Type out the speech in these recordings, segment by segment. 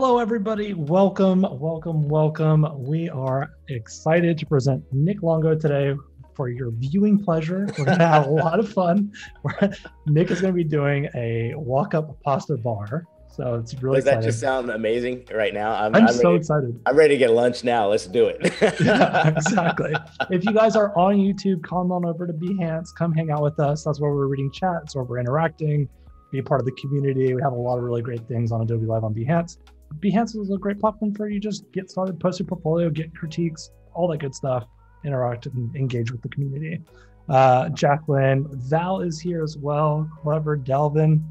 Hello, everybody. Welcome, welcome, welcome. We are excited to present Nick Longo today for your viewing pleasure. We're going to have a lot of fun. Nick is going to be doing a walk up pasta bar. So it's really Does that just sound amazing right now? I'm, I'm, I'm so ready, excited. I'm ready to get lunch now. Let's do it. yeah, exactly. If you guys are on YouTube, come on over to Behance. Come hang out with us. That's where we're reading chats, where we're interacting, be a part of the community. We have a lot of really great things on Adobe Live on Behance. Behance is a great platform for you. Just get started, post your portfolio, get critiques, all that good stuff. Interact and engage with the community. Uh, Jacqueline, Val is here as well. Clever, Delvin,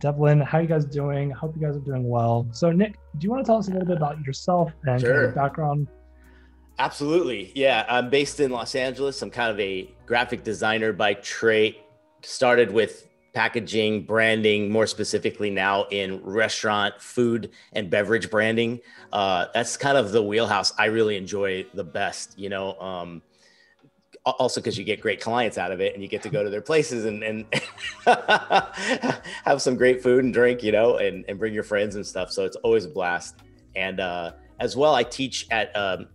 Devlin, how you guys doing? I hope you guys are doing well. So, Nick, do you want to tell us a little bit about yourself and sure. your background? Absolutely. Yeah, I'm based in Los Angeles. I'm kind of a graphic designer by trade. Started with packaging, branding, more specifically now in restaurant, food, and beverage branding. Uh, that's kind of the wheelhouse I really enjoy the best, you know. Um, also because you get great clients out of it and you get to go to their places and, and have some great food and drink, you know, and, and bring your friends and stuff. So it's always a blast. And uh, as well, I teach at um,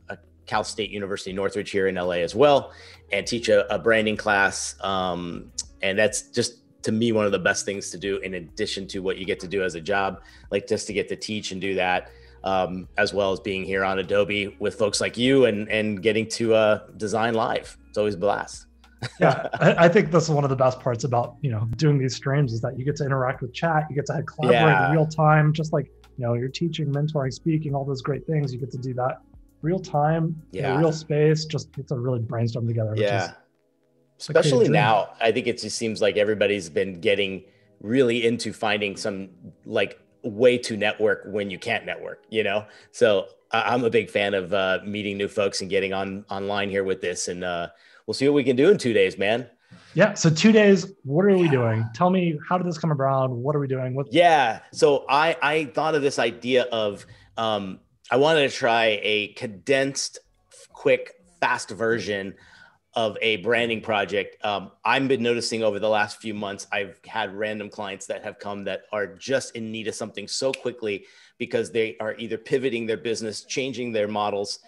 Cal State University Northridge here in LA as well and teach a, a branding class. Um, and that's just to me one of the best things to do in addition to what you get to do as a job like just to get to teach and do that um, as well as being here on adobe with folks like you and and getting to uh, design live it's always a blast yeah I, I, think that's one of the best parts about you know doing these streams is that you get to interact with chat you get to collaborate yeah. in real time just like you know you're teaching mentoring speaking all those great things you get to do that real time yeah. real space just get to really brainstorm together yeah especially now i think it just seems like everybody's been getting really into finding some like way to network when you can't network you know? So i'm a big fan of uh, meeting new folks and getting on online here with this and uh, we'll see what we can do in two days man. Yeah so two days what are yeah. we doing? Tell me how did this come around? What are we doing? What yeah so i i thought of this idea of um, i wanted to try a condensed quick fast version of a branding project. Um, I've been noticing over the last few months, I've had random clients that have come that are just in need of something so quickly because they are either pivoting their business, changing their models,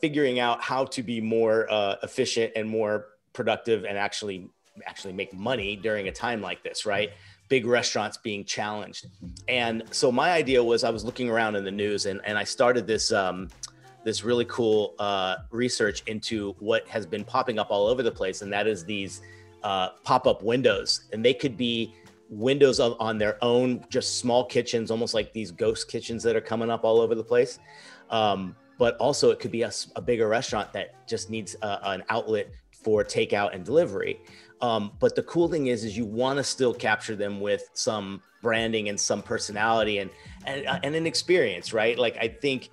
figuring out how to be more uh, efficient and more productive and actually actually make money during a time like this, right? Big restaurants being challenged. And so my idea was I was looking around in the news and, and I started this um, this really cool uh, research into what has been popping up all over the place, and that is these uh, pop-up windows, and they could be windows of, on their own, just small kitchens, almost like these ghost kitchens that are coming up all over the place. Um, but also, it could be a, a bigger restaurant that just needs a, an outlet for takeout and delivery. Um, but the cool thing is, is you want to still capture them with some branding and some personality and and, uh, and an experience, right? Like I think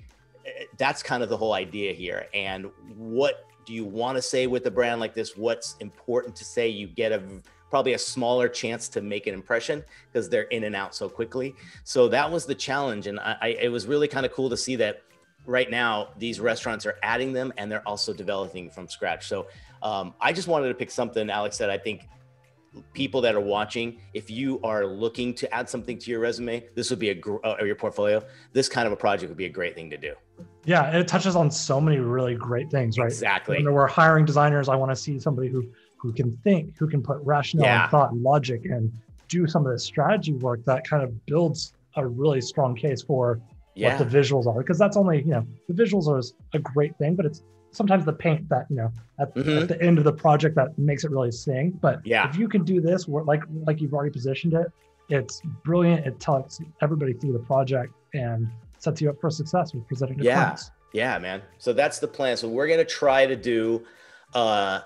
that's kind of the whole idea here. And what do you want to say with a brand like this? What's important to say? You get a probably a smaller chance to make an impression because they're in and out so quickly. So that was the challenge, and I, I, it was really kind of cool to see that right now these restaurants are adding them and they're also developing from scratch. So um, I just wanted to pick something, Alex, that I think people that are watching, if you are looking to add something to your resume, this would be a gr- uh, or your portfolio. This kind of a project would be a great thing to do. Yeah, it touches on so many really great things, right? Exactly. When we're hiring designers, I want to see somebody who who can think, who can put rationale yeah. and thought and logic and do some of the strategy work that kind of builds a really strong case for yeah. what the visuals are. Because that's only, you know, the visuals are a great thing, but it's sometimes the paint that you know at, mm-hmm. at, the end of the project that makes it really sing but yeah if you can do this like like you've already positioned it it's brilliant it tells everybody through the project and sets you up for success with presenting to yeah clients. yeah man so that's the plan so we're going to try to do uh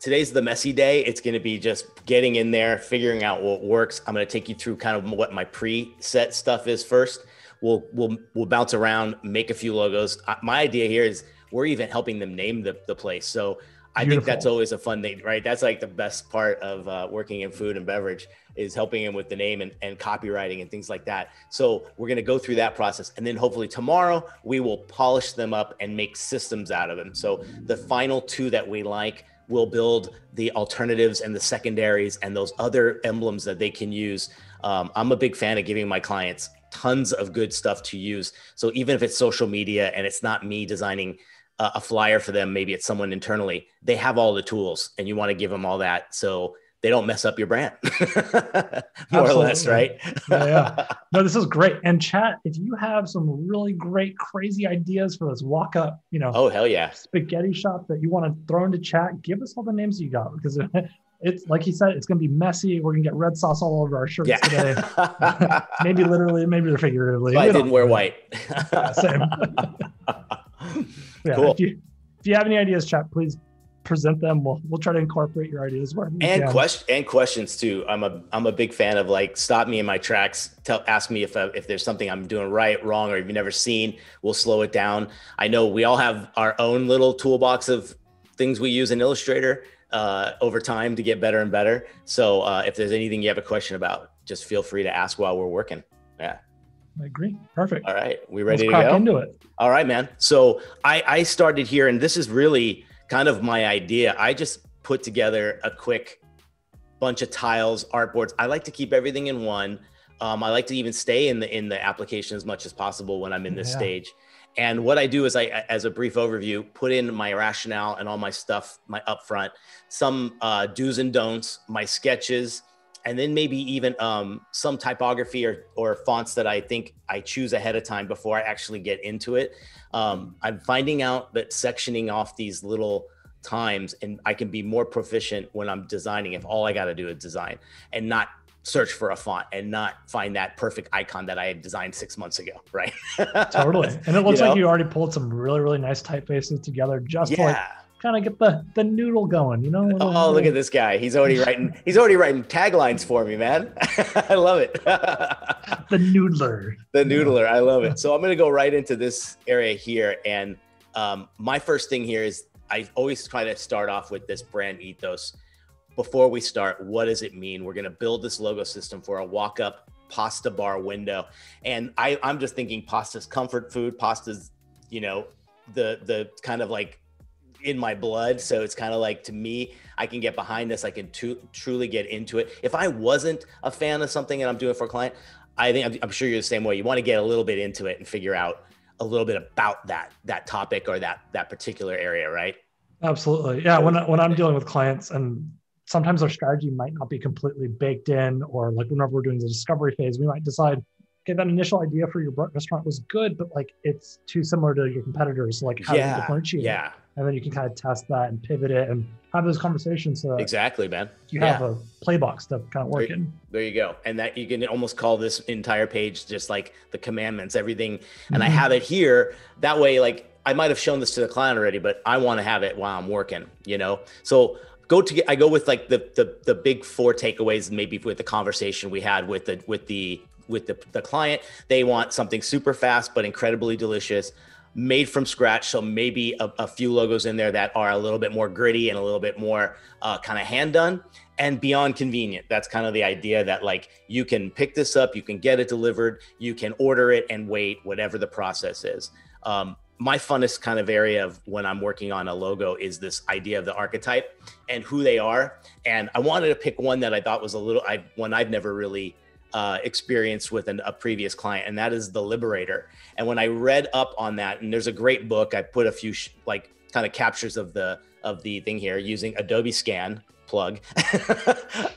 today's the messy day. It's going to be just getting in there, figuring out what works. I'm going to take you through kind of what my preset stuff is first. We'll we'll we'll bounce around, make a few logos. My idea here is we're even helping them name the, the place. So I Beautiful. think that's always a fun thing, right? That's like the best part of uh, working in food and beverage is helping him with the name and, and copywriting and things like that. So we're going to go through that process. And then hopefully tomorrow we will polish them up and make systems out of them. So the final two that we like, we'll build the alternatives and the secondaries and those other emblems that they can use. Um, I'm a big fan of giving my clients tons of good stuff to use. So even if it's social media and it's not me designing a flyer for them, maybe it's someone internally, they have all the tools and you want to give them all that. So they don't mess up your brand more or less, right? yeah, yeah. No, this is great. And chat, if you have some really great, crazy ideas for this walk up, you know, oh, hell yeah, spaghetti shop that you want to throw into chat, give us all the names you got because it's like he said, it's going to be messy. We're going to get red sauce all over our shirts yeah. today. maybe literally, maybe figuratively. I didn't wear white. yeah, same yeah, cool. If you, if you have any ideas, chat, please present them. We'll we'll try to incorporate your ideas where and question and questions too. I'm a I'm a big fan of like stop me in my tracks. Tell ask me if uh, if there's something I'm doing right, wrong, or if you've never seen. We'll slow it down. I know we all have our own little toolbox of things we use in Illustrator uh, over time to get better and better. So uh, if there's anything you have a question about, just feel free to ask while we're working. Yeah. I agree. Perfect. All right. We ready Let's to go? into it. All right, man. So I, I started here, and this is really kind of my idea. I just put together a quick bunch of tiles, artboards. I like to keep everything in one. Um, I like to even stay in the in the application as much as possible when I'm in this yeah. stage. And what I do is I, as a brief overview, put in my rationale and all my stuff, my upfront, some uh, do's and don'ts, my sketches, and then maybe even um, some typography or, or fonts that I think I choose ahead of time before I actually get into it. Um, I'm finding out that sectioning off these little times and I can be more proficient when I'm designing if all I got to do is design and not search for a font and not find that perfect icon that I had designed six months ago, right? totally. And it looks you know? like you already pulled some really, really nice typefaces together just yeah. like kind of get the the noodle going, you know. Oh, look at this guy! He's already writing. He's already writing taglines for me, man. I love it. the noodler. The noodler. I love it. So I'm gonna go right into this area here, and um, my first thing here is I always try to start off with this brand ethos. Before we start, what does it mean? We're gonna build this logo system for a walk-up pasta bar window, and I, I'm just thinking pasta's comfort food. Pasta's, you know, the the kind of like in my blood. So it's kind of like to me, I can get behind this. I can t- truly get into it. If I wasn't a fan of something and I'm doing it for a client, I think I'm, I'm sure you're the same way. You want to get a little bit into it and figure out a little bit about that that topic or that that particular area, right? Absolutely. Yeah. When when I'm dealing with clients and sometimes our strategy might not be completely baked in, or like whenever we're doing the discovery phase, we might decide okay, that initial idea for your restaurant was good, but like it's too similar to your competitors. like how yeah, do you differentiate? Yeah. And then you can kind of test that and pivot it and have those conversations. So exactly, man. You have yeah. a playbox to kind of work there, in. There you go. And that you can almost call this entire page just like the commandments, everything. And mm-hmm. I have it here. That way, like I might have shown this to the client already, but I want to have it while I'm working, you know? So go to get, I go with like the, the, the big four takeaways, maybe with the conversation we had with the, with the with the, the client. They want something super fast but incredibly delicious, made from scratch. So maybe a, a few logos in there that are a little bit more gritty and a little bit more uh, kind of hand done and beyond convenient. That's kind of the idea that like you can pick this up, you can get it delivered, you can order it and wait, whatever the process is. Um, my funnest kind of area of when I'm working on a logo is this idea of the archetype and who they are. And I wanted to pick one that I thought was a little, I one I've never really uh, experience with an, a previous client, and that is the Liberator. And when I read up on that, and there's a great book, I put a few sh- like kind of captures of the of the thing here using Adobe Scan plug.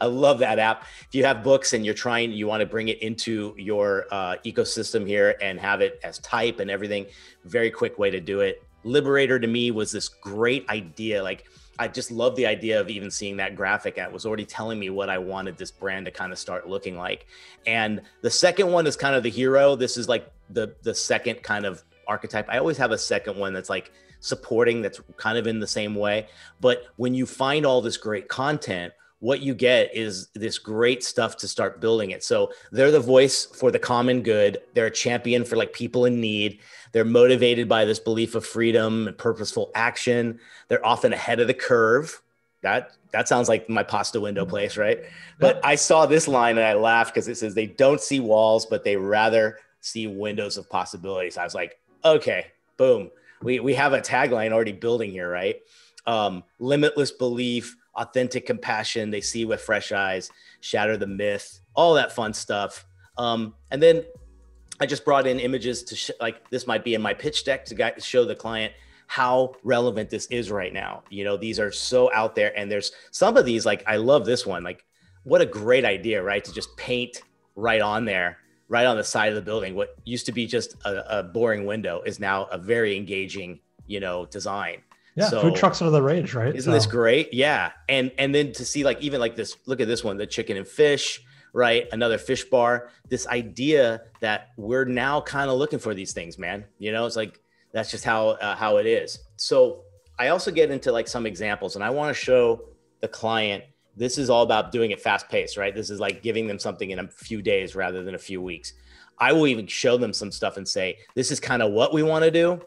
I love that app. If you have books and you're trying, you want to bring it into your uh, ecosystem here and have it as type and everything, very quick way to do it. Liberator to me was this great idea. Like I just love the idea of even seeing that graphic. It was already telling me what I wanted this brand to kind of start looking like. And the second one is kind of the hero. This is like the the second kind of archetype. I always have a second one that's like supporting that's kind of in the same way. But when you find all this great content, what you get is this great stuff to start building it. So they're the voice for the common good. They're a champion for like people in need. They're motivated by this belief of freedom and purposeful action. They're often ahead of the curve. That that sounds like my pasta window place, right? But I saw this line and I laughed because it says they don't see walls, but they rather see windows of possibilities. I was like, okay, boom. We we have a tagline already building here, right? Um, limitless belief, authentic compassion they see with fresh eyes, shatter the myth, all that fun stuff. Um, and then I just brought in images to sh- like this might be in my pitch deck to show the client how relevant this is right now. You know, these are so out there, and there's some of these like I love this one. Like, what a great idea, right? To just paint right on there, right on the side of the building. What used to be just a, a boring window is now a very engaging, you know, design. Yeah, so, food trucks are the rage, right? Isn't so. this great? Yeah, and and then to see like even like this, look at this one, the chicken and fish, right? Another fish bar. This idea that we're now kind of looking for these things, man. You know, it's like that's just how uh, how it is. So I also get into like some examples, and I want to show the client this is all about doing it fast paced, right? This is like giving them something in a few days rather than a few weeks. I will even show them some stuff and say, this is kind of what we want to do.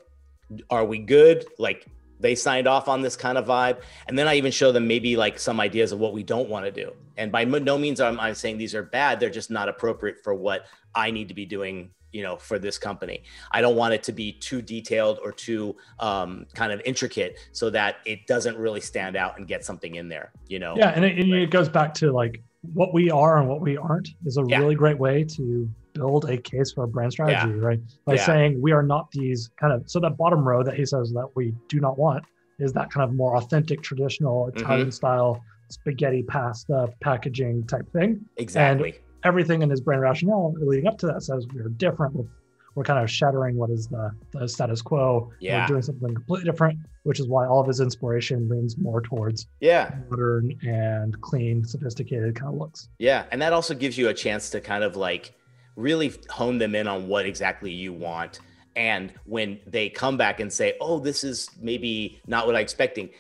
Are we good? Like, they signed off on this kind of vibe. And then I even show them maybe like some ideas of what we don't want to do. And by no means am I saying these are bad. They're just not appropriate for what I need to be doing you know for this company i don't want it to be too detailed or too um, kind of intricate so that it doesn't really stand out and get something in there you know yeah and it, it goes back to like what we are and what we aren't is a yeah. really great way to build a case for a brand strategy, yeah. right? By yeah. saying we are not these kind of so that bottom row that he says that we do not want is that kind of more authentic, traditional Italian mm-hmm. style spaghetti pasta packaging type thing. Exactly. And everything in his brand rationale leading up to that says we're different. We're, we're kind of shattering what is the, the status quo. Yeah. We're doing something completely different, which is why all of his inspiration leans more towards yeah modern and clean, sophisticated kind of looks. Yeah. And that also gives you a chance to kind of like really hone them in on what exactly you want. And when they come back and say, "Oh, this is maybe not what I'm expecting,"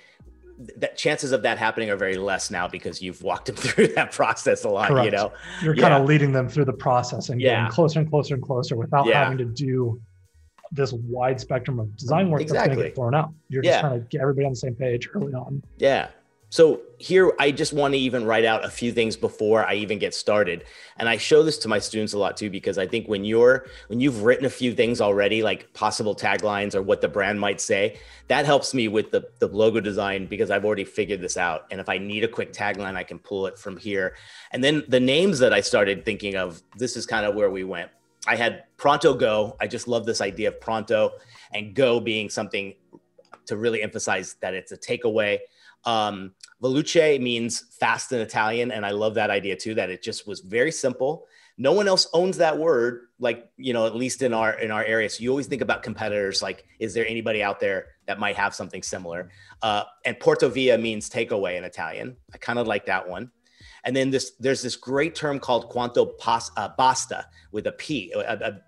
that chances of that happening are very less now because you've walked them through that process a lot. Correct. You know, you're yeah. kind of leading them through the process and yeah. getting closer and closer and closer without yeah. having to do this wide spectrum of design work exactly. that's going to get thrown out. You're just trying to get everybody on the same page early on. Yeah, so here, I just want to even write out a few things before I even get started. And I show this to my students a lot too, because I think when you're, when you've written a few things already, like possible taglines or what the brand might say, that helps me with the, the logo design because I've already figured this out. And if I need a quick tagline, I can pull it from here. And then the names that I started thinking of, this is kind of where we went. I had Pronto Go. I just love this idea of Pronto and Go being something to really emphasize that it's a takeaway um, Veloce means fast in Italian, and I love that idea too. That it just was very simple. No one else owns that word, like you know, at least in our in our area. So you always think about competitors. Like, is there anybody out there that might have something similar? Uh, and Porto Via means takeaway in Italian. I kind of like that one. And then this, there's this great term called quanto pas, uh, basta with a P, a,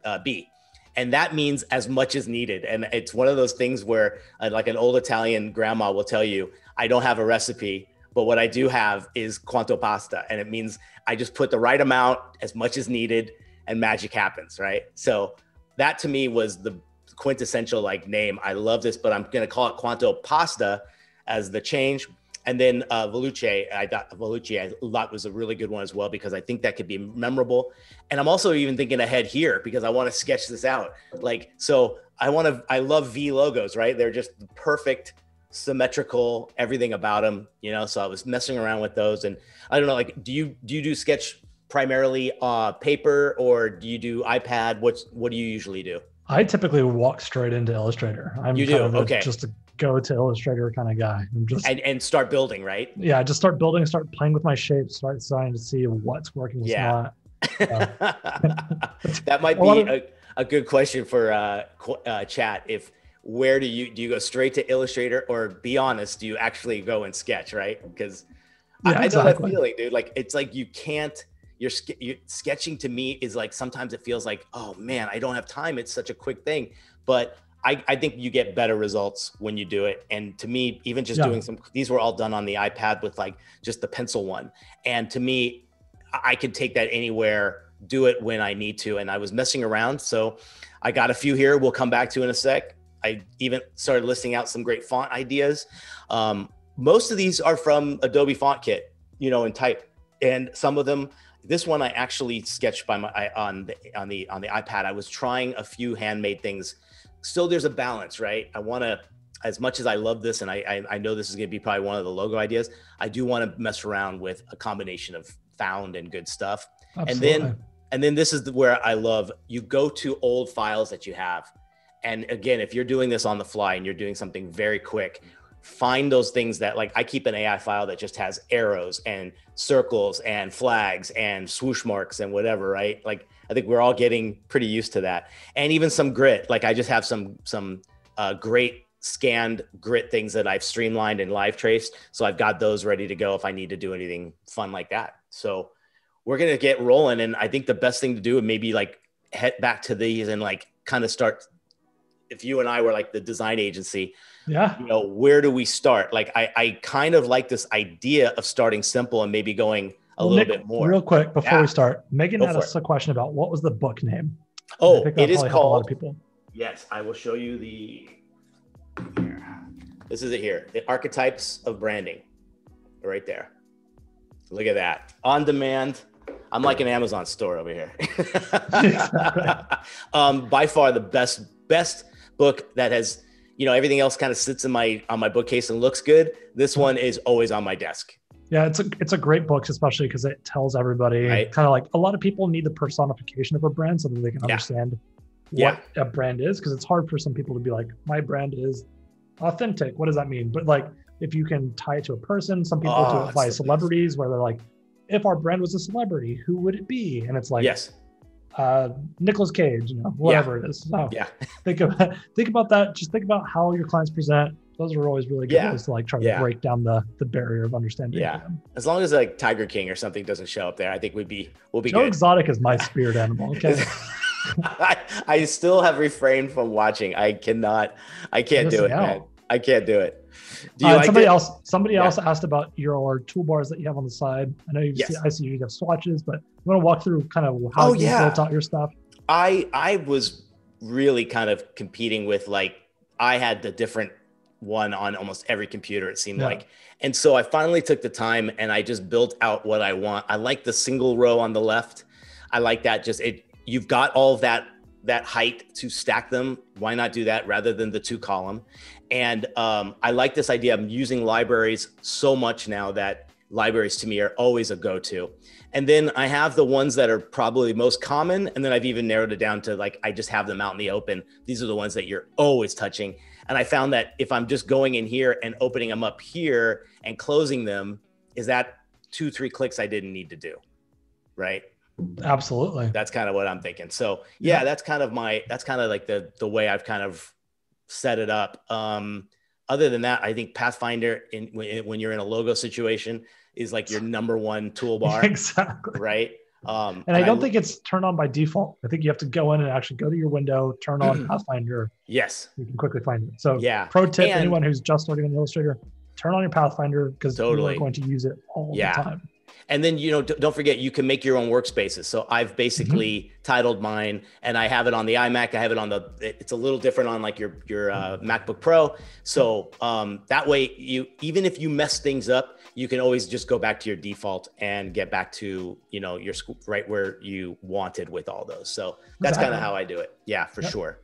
a, a B and that means as much as needed and it's one of those things where uh, like an old italian grandma will tell you I don't have a recipe, but what I do have is quanto basta. And it means I just put the right amount as much as needed and magic happens. Right. So that to me was the quintessential like name. I love this, but I'm going to call it quanto pasta as the change. And then uh, I thought Veloce I thought was a really good one as well because I think that could be memorable. And I'm also even thinking ahead here because I want to sketch this out. Like, so I want to, I love V logos, right? They're just perfect symmetrical, everything about them, you know. So I was messing around with those, and I don't know, like, do you do you do sketch primarily uh, paper or do you do iPad? What's what do you usually do? I typically walk straight into Illustrator. I'm you do okay. Just a go to Illustrator kind of guy. I'm just and, and start building, right? Yeah, just start building, start playing with my shapes, start starting to see what's working, what's yeah. not. that might be a, a, good question for uh, uh, chat. If where do you do you go straight to Illustrator or be honest? Do you actually go and sketch? Right? Because yeah, I, I know that feeling, dude. Like it's like you can't. You're, you're sketching to me is like sometimes it feels like oh man I don't have time. It's such a quick thing, but I, I think you get better results when you do it. And to me, even just Yeah. doing some, these were all done on the iPad with like just the pencil one. And to me, I I could take that anywhere, do it when I need to. And I was messing around. So I got a few here we'll come back to in a sec. I even started listing out some great font ideas. Um, most of these are from Adobe Font Kit, you know, in type. And some of them, this one I actually sketched by my I, on the on the on the iPad. I was trying a few handmade things. Still, there's a balance, right? I want to, as much as I love this, and I I, I know this is going to be probably one of the logo ideas. I do want to mess around with a combination of found and good stuff. Absolutely. And then and then this is where I love you go to old files that you have. And again, if you're doing this on the fly and you're doing something very quick, find those things that like I keep an AI file that just has arrows and circles and flags and swoosh marks and whatever, right? Like I think we're all getting pretty used to that. And even some grit, like I just have some some uh, great scanned grit things that I've streamlined and live traced. So I've got those ready to go if I need to do anything fun like that. So we're gonna get rolling, and I think the best thing to do would maybe like head back to these and like kind of start. If you and I were like the design agency, yeah. you know, where do we start? Like, I I kind of like this idea of starting simple and maybe going a Well, little Nick, bit more. Real quick before Yeah. we start, Megan Go had us a question about what was the book name. Oh, it is help a lot of called. people. Yes, I will show you the. Here. This is it here. The archetypes of branding, right there. Look at that. On demand. I'm like an Amazon store over here. um, by far the best best book that has you know everything else kind of sits in my on my bookcase and looks good. This mm-hmm. one is always on my desk. Yeah, it's a it's a great book, especially because it tells everybody Right. kind of like a lot of people need the personification of a brand so that they can Yeah. understand Yeah. what a brand is. Because it's hard for some people to be like, my brand is authentic. What does that mean? But like, if you can tie it to a person, some people Oh, do it by the best. celebrities, where they're like, if our brand was a celebrity, who would it be? And it's like, yes. Uh, Nicolas Cage, you know, whatever it is. So Yeah. think about think about that. Just think about how your clients present. Those are always really good Yeah. ways to like try Yeah. to break down the the barrier of understanding. Yeah. them. As long as like Tiger King or something doesn't show up there, I think we'd be we'll be Joe good. Exotic is my spirit animal. Okay. I, I still have refrained from watching. I cannot. I can't do it, out. man. I can't do it. Do Uh, you and like somebody it? else somebody Yeah. else asked about your toolbars that you have on the side. I know you Yes. see I see you have swatches, but you want to walk through kind of how Oh, you yeah. built out your stuff. I I was really kind of competing with like I had the different one on almost every computer it seemed Yeah. like. And so I finally took the time and I just built out what I want. I like the single row on the left. I like that just it you've got all that that height to stack them. Why not do that rather than the two column? And um, I like this idea. I'm using libraries so much now that libraries to me are always a go-to. And then I have the ones that are probably most common. And then I've even narrowed it down to like, I just have them out in the open. These are the ones that you're always touching. And I found that if I'm just going in here and opening them up here and closing them, is that two, three clicks I didn't need to do. Right. Absolutely. That's kind of what I'm thinking. So yeah, Yeah. that's kind of my, that's kind of like the, the way I've kind of set it up. Um, other than that, I think Pathfinder in when, when you're in a logo situation is like your number one toolbar, exactly. right? Um, And I don't think it's turned on by default. I think you have to go in and actually go to your window, turn on Pathfinder. yes, You can quickly find it. So yeah, pro tip, And- anyone who's just starting on Illustrator, turn on your Pathfinder because Totally. you're going to use it all Yeah. the time. And then you know, d- don't forget you can make your own workspaces. So I've basically Mm-hmm. titled mine, and I have it on the iMac. I have it on the. It's a little different on like your your uh, MacBook Pro. So um, that way, you even if you mess things up, you can always just go back to your default and get back to you know your sc- right where you wanted with all those. So that's kind of how I do it. Yeah, for Yep. sure.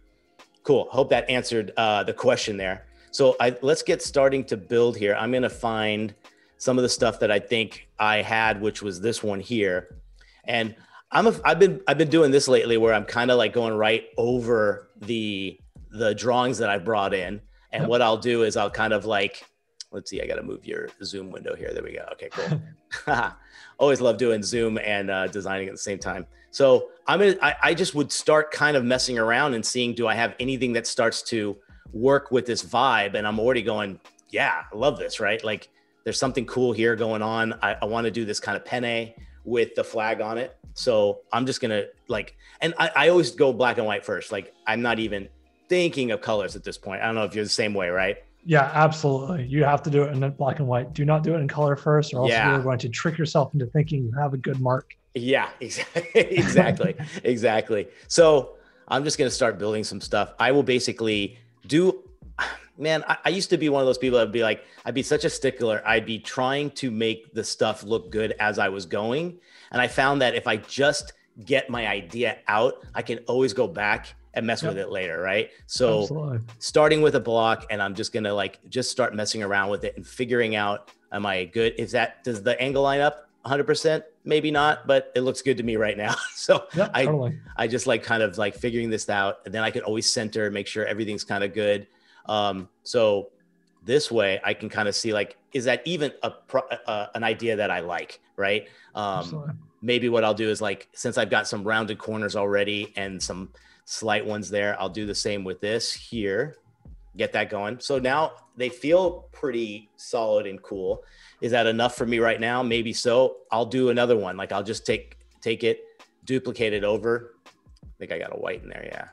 Cool. Hope that answered uh, the question there. So I, let's get starting to build here. I'm going to find some of the stuff that I think I had, which was this one here. And I'm a, I've been I've been doing this lately where I'm kind of like going right over the the drawings that I brought in. And Yep. what I'll do is I'll kind of like let's see, I got to move your Zoom window here. There we go. Okay, cool. Always love doing Zoom and uh, designing at the same time. So I'm gonna, I, I just would start kind of messing around and seeing do I have anything that starts to work with this vibe, and I'm already going, yeah, I love this, right? Like there's something cool here going on. I, I want to do this kind of penne with the flag on it. So I'm just gonna like, and I, I always go black and white first. Like I'm not even thinking of colors at this point. I don't know if you're the same way, right? Yeah, absolutely. You have to do it in black and white. Do not do it in color first, or else Yeah. you're going to trick yourself into thinking you have a good mark. Yeah, exactly. exactly. exactly. So I'm just going to start building some stuff. I will basically do, man, I, I used to be one of those people that would be like, I'd be such a stickler. I'd be trying to make the stuff look good as I was going. And I found that if I just get my idea out, I can always go back and mess with it later. Right. So Absolutely. starting with a block and I'm just gonna like just start messing around with it and figuring out am I good? Is that does the angle line up 100%? Maybe not, but it looks good to me right now. So Yep, I totally. I just like kind of like figuring this out, and then I can always center, make sure everything's kind of good. Um, so this way I can kind of see like is that even a pro- uh, an idea that I like, right? Um, Absolutely. maybe what I'll do is like since I've got some rounded corners already and some slight ones there, I'll do the same with this here. Get that going. So now they feel pretty solid and cool. Is that enough for me right now? Maybe so. I'll do another one. Like I'll just take take it, duplicate it over. I think I got a white in there, yeah.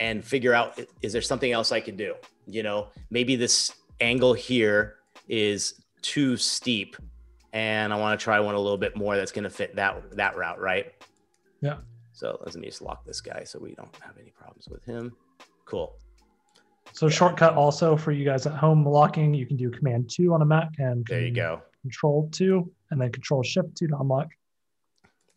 And figure out is there something else I can do? You know, maybe this angle here is too steep and I want to try one a little bit more that's going to fit that that route, right? Yeah. So let me just lock this guy so we don't have any problems with him. Cool. So Yeah. shortcut also for you guys at home locking, you can do Command two on a Mac and There you go. Control two, and then Control Shift two to unlock.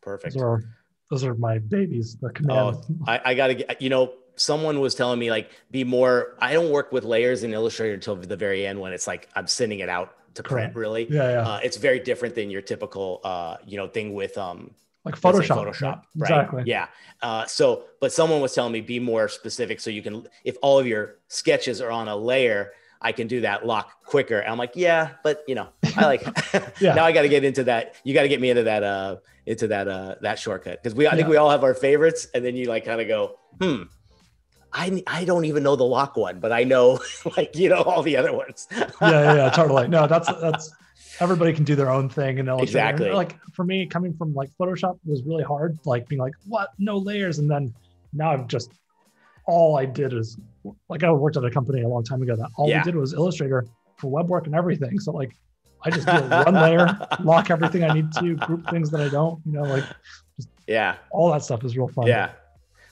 Perfect. Those are those are my babies. The command. Oh, I, I gotta get. You know, someone was telling me like be more. I don't work with layers in Illustrator until the very end when it's like I'm sending it out to print. Really, yeah, yeah. uh, it's very different than your typical, uh, you know, thing with um, like Photoshop. Photoshop, Yeah, right? Exactly. Yeah. Uh, so, but someone was telling me be more specific so you can, if all of your sketches are on a layer, I can do that lock quicker. And I'm like, yeah, but you know, I like. Yeah. now I got to get into that. You got to get me into that. Uh, into that. Uh, that shortcut because we. I think we all have our favorites, and then you like kind of go, hmm. I, I don't even know the lock one, but I know like you know all the other ones. yeah, yeah, yeah, totally. No, that's that's everybody can do their own thing and Exactly. Like for me, coming from like Photoshop was really hard. Like being like, what? No layers, and then now I've just all I did is like I worked at a company a long time ago that all Yeah. we did was Illustrator for web work and everything. So like I just do one layer, lock everything I need to, group things that I don't. You know, like yeah. all that stuff is real fun. Yeah.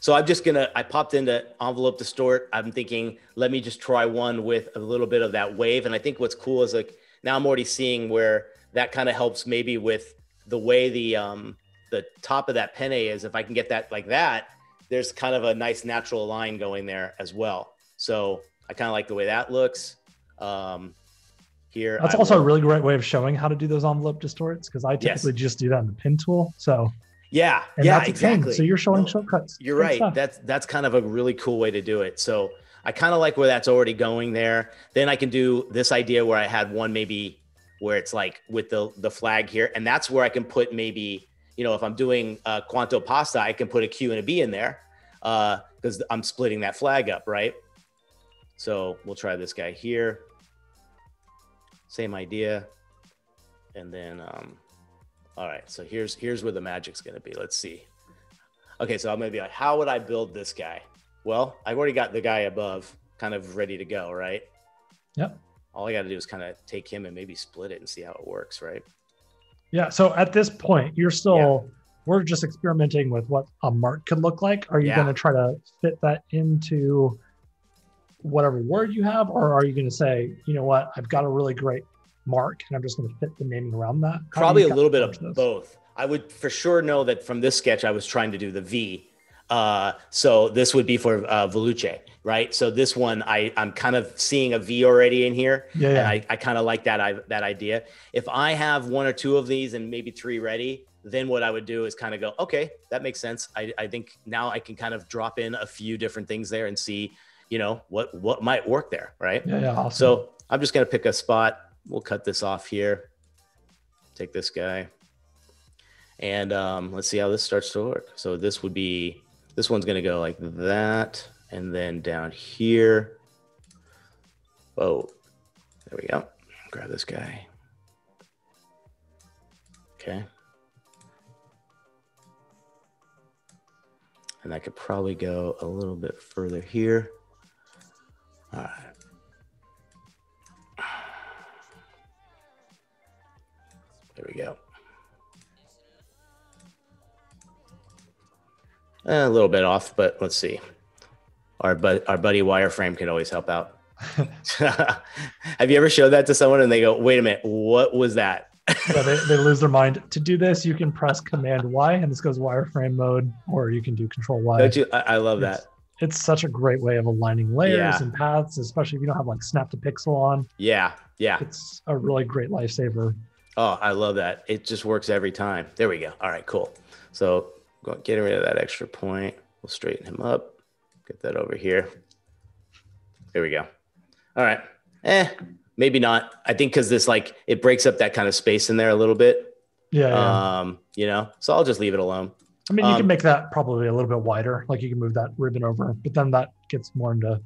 So I'm just gonna. I popped into envelope distort. I'm thinking, let me just try one with a little bit of that wave. And I think what's cool is like now I'm already seeing where that kind of helps maybe with the way the um the top of that penne is. If I can get that like that, there's kind of a nice natural line going there as well. So I kind of like the way that looks. Um, here That's I also a really great way of showing how to do those envelope distorts because I Yes. typically just do that in the pen tool. So yeah and yeah exactly. So you're showing No. shortcuts. You're right. stuff. That's that's kind of a really cool way to do it. So I kind of like where that's already going there. Then I can do this idea where I had one maybe where it's like with the the flag here, and that's where I can put maybe you know if I'm doing uh, quanto pasta, I can put a Q and a B in there because I'm splitting that flag up, right? So we'll try this guy here. Same idea, and then um, all right. So here's here's where the magic's gonna be. Let's see. Okay, so I'm gonna be like, how would I build this guy? Well, I've already got the guy above kind of ready to go, right? Yep. All I got to do is kind of take him and maybe split it and see how it works, right? Yeah. So at this point, you're still, we're just experimenting with what a mark could look like. Are you Yeah. going to try to fit that into whatever word you have? Or are you going to say, you know what, I've got a really great mark and I'm just going to fit the naming around that? How Probably a little bit of this? both. I would for sure know that from this sketch, I was trying to do the V. Uh, so this would be for uh, Veloce, right? So this one, I I'm kind of seeing a V already in here. Yeah. and. I, I kind of like that I, that idea. If I have one or two of these and maybe three ready, then what I would do is kind of go, okay, that makes sense. I, I think now I can kind of drop in a few different things there and see, you know, what what might work there, right? yeah. Yeah. Awesome. So I'm just gonna pick a spot. We'll cut this off here. Take this guy, and um, let's see how this starts to work. So this would be this one's gonna go like that, and then down here. Oh, there we go. Grab this guy. Okay. And I could probably go a little bit further here. All right. There we go. Eh, a little bit off, but let's see. Our, but our buddy Wireframe can always help out. Have you ever showed that to someone and they go, wait a minute, what was that? yeah, they, they lose their mind. To do this, you can press Command Y and this goes wireframe mode, or you can do Control Y. Don't you? I, I love It's- that. It's such a great way of aligning layers Yeah. and paths, especially if you don't have like snap to pixel on. Yeah. Yeah. It's a really great lifesaver. Oh, I love that. It just works every time. There we go. All right, cool. So getting rid of that extra point. We'll straighten him up. Get that over here. There we go. All right. Eh, maybe not. I think because this like it breaks up that kind of space in there a little bit. Yeah. yeah. Um, you know, so I'll just leave it alone. I mean, you um, can make that probably a little bit wider. Like you can move that ribbon over, but then that gets more into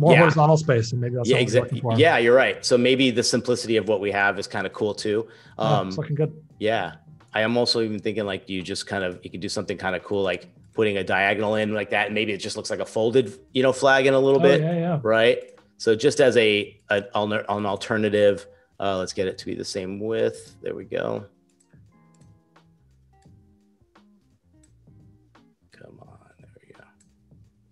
more Yeah. horizontal space, and maybe that's yeah, exactly. looking for. Yeah, you're right. So maybe the simplicity of what we have is kind of cool too. Yeah, Um, it's looking good. Yeah. I am also even thinking like you just kind of you could do something kind of cool like putting a diagonal in like that and maybe it just looks like a folded, you know, flag in a little Oh, bit, yeah, yeah. right? So just as a, an alternative, uh, let's get it to be the same width. There we go.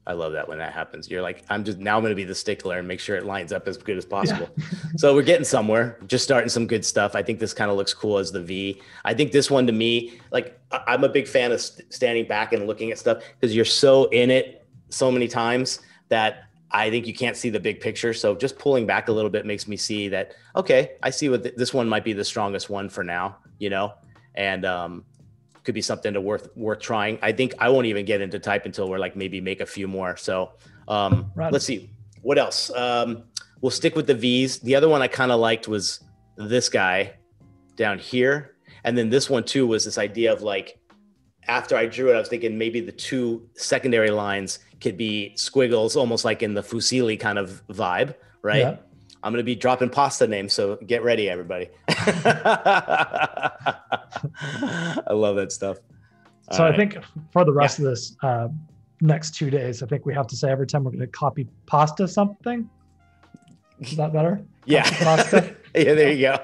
I love that when that happens. You're like, I'm just now I'm going to be the stickler and make sure it lines up as good as possible. so we're getting somewhere. Just starting some good stuff. I think this kind of looks cool as the V. I think this one to me, like I'm a big fan of st- standing back and looking at stuff because you're so in it so many times that I think you can't see the big picture. So just pulling back a little bit makes me see that okay, I see what th- this one might be the strongest one for now, you know, and um, could be something to worth worth trying. I think I won't even get into type until we're like maybe make a few more. So um, Right. let's see what else. Um, we'll stick with the V's. The other one I kind of liked was this guy down here, and then this one too was this idea of like after I drew it, I was thinking maybe the two secondary lines could be squiggles, almost like in the Fusilli kind of vibe, right? Yeah. I'm gonna be dropping pasta names, so get ready, everybody. I love that stuff. So All I right. think for the rest of this uh, next two days, I think we have to say every time we're going to copy pasta something. Is that better? yeah, pasta. yeah, there you go.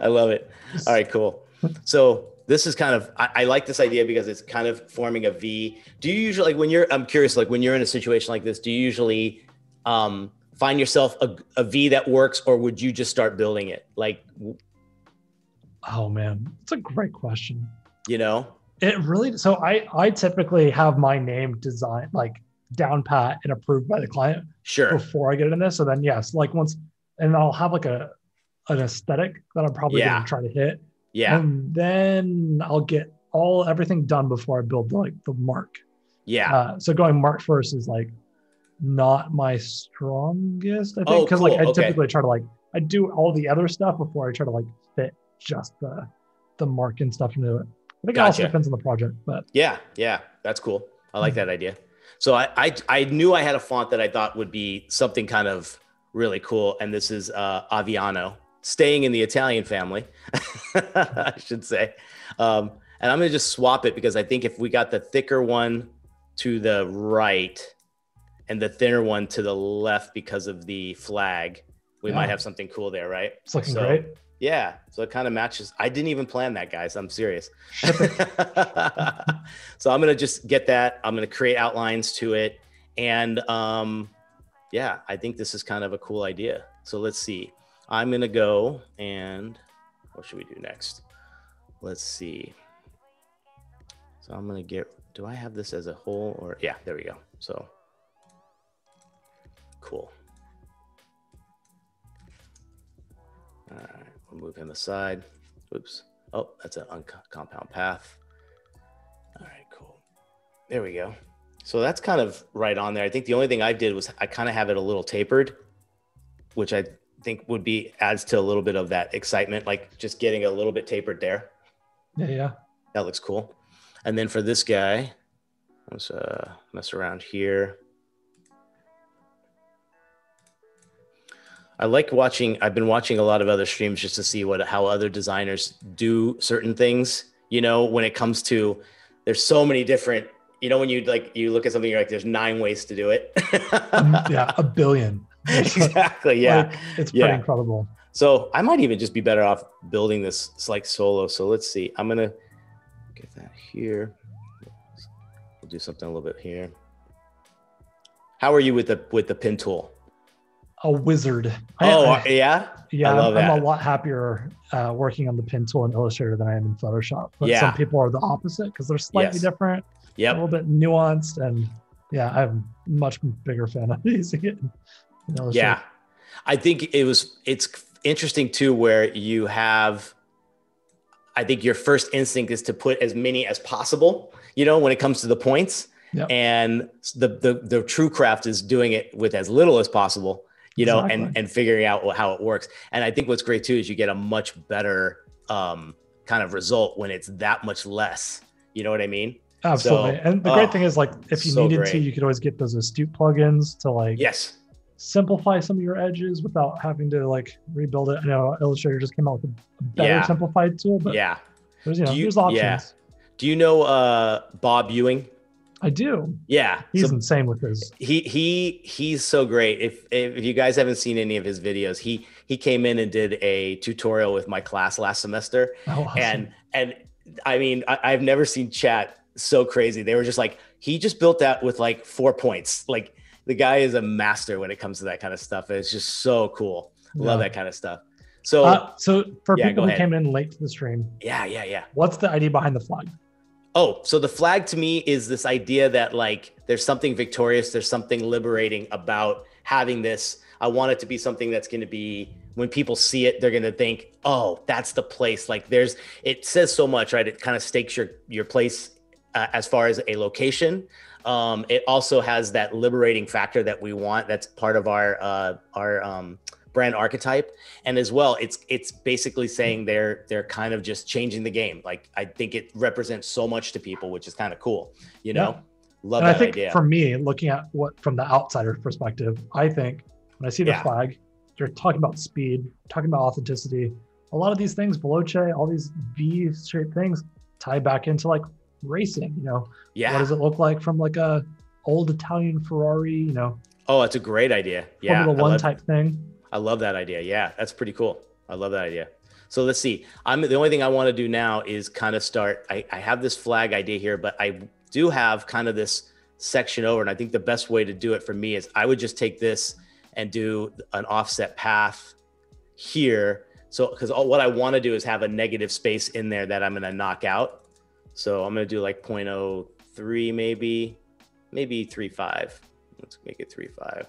I love it. All right, cool. So this is kind of I, I like this idea because it's kind of forming a V. Do you usually like when you're I'm curious like when you're in a situation like this, do you usually um find yourself a, a V that works or would you just start building it? Like Oh man, it's a great question. you know? It really so I I typically have my name designed like down pat and approved by the client Sure. before I get into this. So then yes, like once and I'll have like a an aesthetic that I'm probably Yeah. gonna try to hit. Yeah. And then I'll get all everything done before I build like the mark. Yeah. Uh, so going mark first is like not my strongest, I Oh, think, because like cool. I Okay. typically try to like I do all the other stuff before I try to like fit just the the mark and stuff into it. I think it also depends on the project, but Yeah, yeah, that's cool. I Hmm. like that idea. So I, I I knew I had a font that I thought would be something kind of really cool, and this is uh, Aviano, staying in the Italian family, I should say. Um, and I'm gonna just swap it because I think if we got the thicker one to the right and the thinner one to the left because of the flag, we might have something cool there, right? it's looking So- great. Yeah, so it kind of matches. I didn't even plan that, guys. I'm serious. So I'm gonna just get that. I'm gonna create outlines to it, and um, yeah, I think this is kind of a cool idea. So let's see. I'm gonna go and what should we do next? Let's see. So I'm gonna get. Do I have this as a whole or yeah? There we go. So cool. All right, we'll move him aside. Oops. Oh, that's an uncompound path. All right, cool. There we go. So that's kind of right on there. I think the only thing I did was I kind of have it a little tapered, which I think would be adds to a little bit of that excitement, like just getting a little bit tapered there. Yeah, yeah. That looks cool. And then for this guy, let's uh, mess around here. I like watching. I've been watching a lot of other streams just to see what how other designers do certain things. You know, when it comes to there's so many different you know when you like you look at something you're like there's nine ways to do it Um, yeah, a billion. exactly yeah Like, it's pretty Yeah. incredible. so i might even just be better off building this like solo so let's see i'm gonna get that here we'll do something a little bit here how are you with the with the pen tool A wizard. Oh I- yeah yeah, I that. a lot happier uh, working on the pen tool in Illustrator than I am in Photoshop. But Yeah. some people are the opposite because they're slightly Yes. different, a little bit nuanced, and yeah, I'm much bigger fan of using it. In in Illustrator. Yeah. I think it was it's interesting too where you have I think your first instinct is to put as many as possible, you know, when it comes to the points. Yep. And the the the true craft is doing it with as little as possible, you know, and Exactly. and figuring out how it works. And I think what's great too is you get a much better um kind of result when it's that much less. You know what I mean? Absolutely. So, and the oh, great thing is like if you so needed great. to, you could always get those astute plugins to like Yes. simplify some of your edges without having to like rebuild it. I know Illustrator just came out with a a better Yeah. simplified tool, but yeah. there's you know Do you- there's options. yeah. Do you know uh Bob Ewing? I do. Yeah. He's So insane with his he he he's so great. If if you guys haven't seen any of his videos, he he came in and did a tutorial with my class last semester, oh, awesome. and and I mean I, I've never seen chat so crazy. They were just like he just built that with like four points. Like the guy is a master when it comes to that kind of stuff. It's just so cool. Love that kind of stuff. So Uh, so for Yeah, people who ahead. came in late to the stream, yeah, yeah, yeah. what's the idea behind the flag? Oh, so the flag to me is this idea that like there's something victorious, there's something liberating about having this. I want it to be something that's going to be when people see it, they're going to think, "Oh, that's the place." Like there's it says so much, right? It kind of stakes your your place uh, as far as a location. Um, it also has that liberating factor that we want. That's part of our uh, our um, brand archetype, and as well, it's it's basically saying they're they're kind of just changing the game. Like I think it represents so much to people, which is kind of cool. You know, Yeah. love and I think idea. for me, looking at what from the outsider perspective, I think when I see the Yeah. flag, you're talking about speed, talking about authenticity. A lot of these things, Veloce, all these V-shaped things, tie back into like racing. You know, yeah. what does it look like from like a old Italian Ferrari? You know, oh, it's a great idea. Yeah, Formula One type thing. I love that idea. Yeah, that's pretty cool. I love that idea. So let's see. I'm the only thing I want to do now is kind of start. I, I have this flag idea here, but I do have kind of this section over. And I think the best way to do it for me is I would just take this and do an offset path here. So because what I want to do is have a negative space in there that I'm going to knock out. So I'm going to do like 0.03 maybe, maybe 3.5. Let's make it 3.5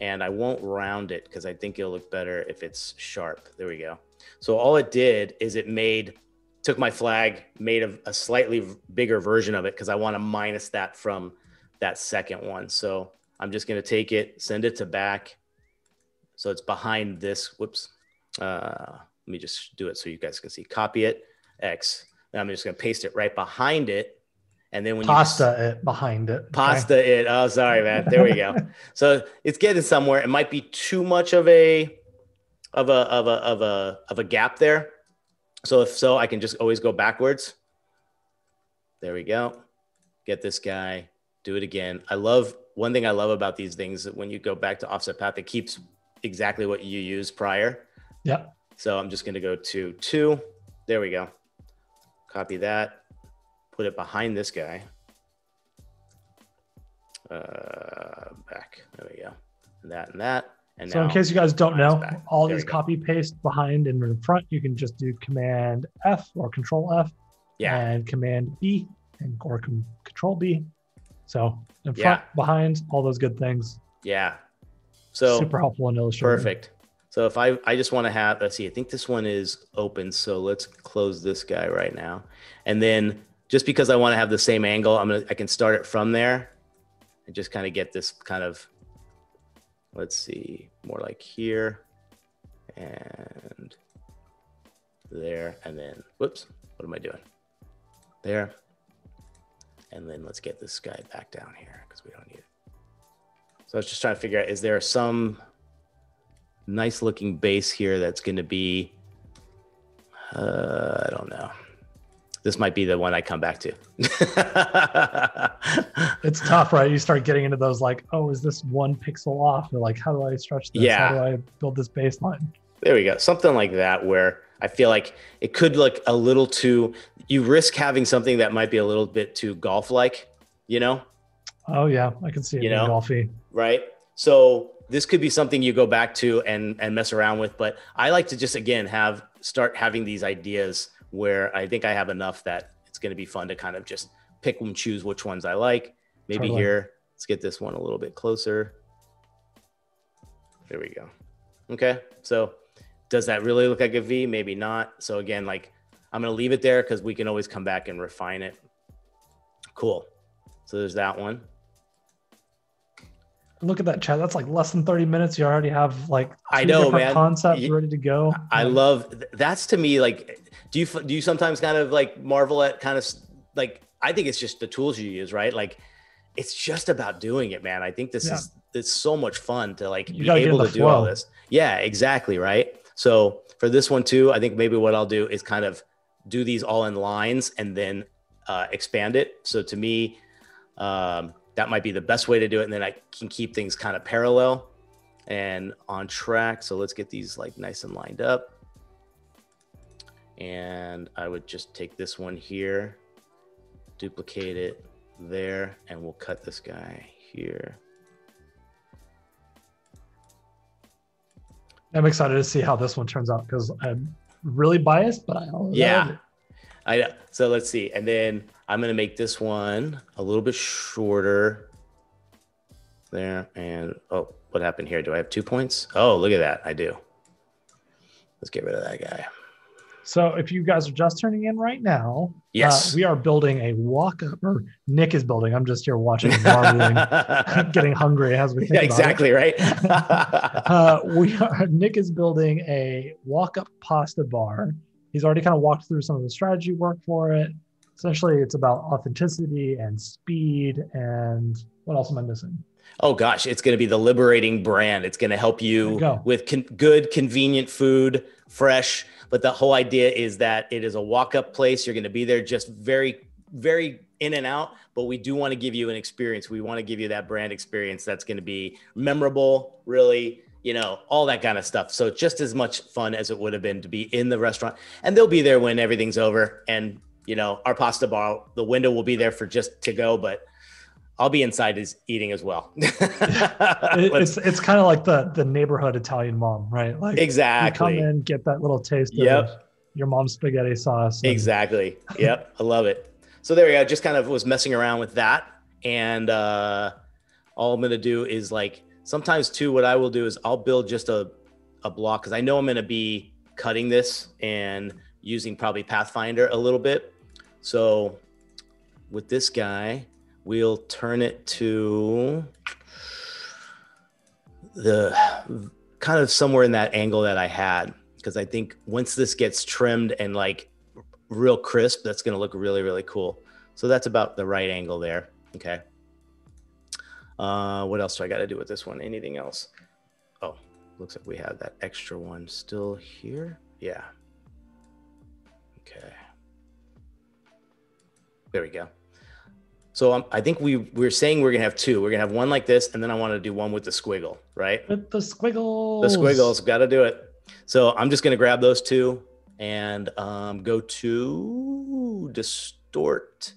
and I won't round it because I think it'll look better if it's sharp. There we go. So all it did is it made took my flag, made a, a slightly bigger version of it because I want to minus that from that second one. So I'm just gonna take it, send it to back. So it's behind this. Whoops. Uh, let me just do it so you guys can see. Copy it, X. Then I'm just gonna paste it right behind it. And then when you Pasta it behind it. okay? Pasta it. Oh, sorry, man. There we go. so it's getting somewhere. It might be too much of a of a of a of a of a gap there. So if so, I can just always go backwards. There we go. Get this guy. Do it again. I love one thing I love about these things that when you go back to offset path, it keeps exactly what you used prior. Yep. So I'm just going to go to two. There we go. Copy that. Put it behind this guy. Uh, back. There we go. And that and that. And So in case you guys don't know, all There these copy paste behind and in front, you can just do Command F or Control F yeah, and Command B and or com- Control B. So in front, Yeah. behind, all those good things. yeah. So super helpful in Illustrator. perfect. So if I I just want to have let's see, I think this one is open. So let's close this guy right now. And then just because I want to have the same angle, I'm gonna I can start it from there and just kind of get this kind of let's see, more like here and there, and then whoops, what am I doing? There. And then let's get this guy back down here because we don't need it. So I was just trying to figure out is there some nice looking base here that's going to be, uh, I don't know. This might be the one I come back to. it's tough, right? You start getting into those like, oh, is this one pixel off? Or like, how do I stretch this? Yeah. How do I build this baseline? There we go. Something like that where I feel like it could look a little too you risk having something that might be a little bit too golf like, you know? Oh yeah, I can see it You being know? golfy. Right? So this could be something you go back to and and mess around with, but I like to just again have start having these ideas where I think I have enough that it's going to be fun to kind of just pick and choose which ones I like. Maybe Totally. here, let's get this one a little bit closer. There we go. Okay. So does that really look like a V? Maybe not. So again, like I'm going to leave it there because we can always come back and refine it. Cool. So there's that one. Look at that chat. That's like less than 30 minutes. You already have like I know, man. concepts You- ready to go. I love that's to me like do you do you sometimes kind of like marvel at kind of like I think it's just the tools you use right like it's just about doing it man I think this Yeah. is it's so much fun to like You be able to do all this yeah exactly right so for this one too I think maybe what I'll do is kind of do these all in lines and then uh, expand it so to me um, that might be the best way to do it and then I can keep things kind of parallel and on track. So let's get these like nice and lined up. And I would just take this one here, duplicate it there, and we'll cut this guy here. I'm excited to see how this one turns out because I'm really biased, but I Yeah. I so let's see. And then I'm gonna make this one a little bit shorter. There and oh, what happened here? Do I have two points? Oh, look at that. I do. Let's get rid of that guy. So if you guys are just turning in right now, Yes. uh, we are building a walk up, or Nick is building. I'm just here watching, marveling, getting hungry as we think yeah, about it. exactly right. uh, we are Nick is building a walk-up pasta bar. He's already kind of walked through some of the strategy work for it. Essentially, it's about authenticity and speed. And what else am I missing? Oh gosh, it's going to be the liberating brand. It's going to help you go. with con- good, convenient food, fresh. But the whole idea is that it is a walk-up place. You're going to be there just very, very in and out. But we do want to give you an experience. We want to give you that brand experience that's going to be memorable, really. You know, all that kind of stuff. So just as much fun as it would have been to be in the restaurant, and they'll be there when everything's over. And you know, our pasta bar, the window will be there for just to go, but I'll be inside is eating as well. It's it's kind of like the the neighborhood Italian mom, right? Like you come exactly. in, get that little taste Yep. of your mom's spaghetti sauce. and- Exactly. Yep. I love it. So there we go. Just kind of was messing around with that. And uh, all I'm going to do is like sometimes too, what I will do is I'll build just a, a block because I know I'm going to be cutting this and using probably Pathfinder a little bit. So with this guy, we'll turn it to the kind of somewhere in that angle that I had because I think once this gets trimmed and like real crisp, that's going to look really, really cool. So that's about the right angle there. Okay. Uh, what else do I got to do with this one? Anything else? Oh, looks like we have that extra one still here. Yeah. Okay. There we go. So um, I think we we're saying we're gonna have two. We're gonna have one like this, and then I want to do one with the squiggle, right? With the squiggle. The squiggles, got to do it. So I'm just going to grab those two and um, go to distort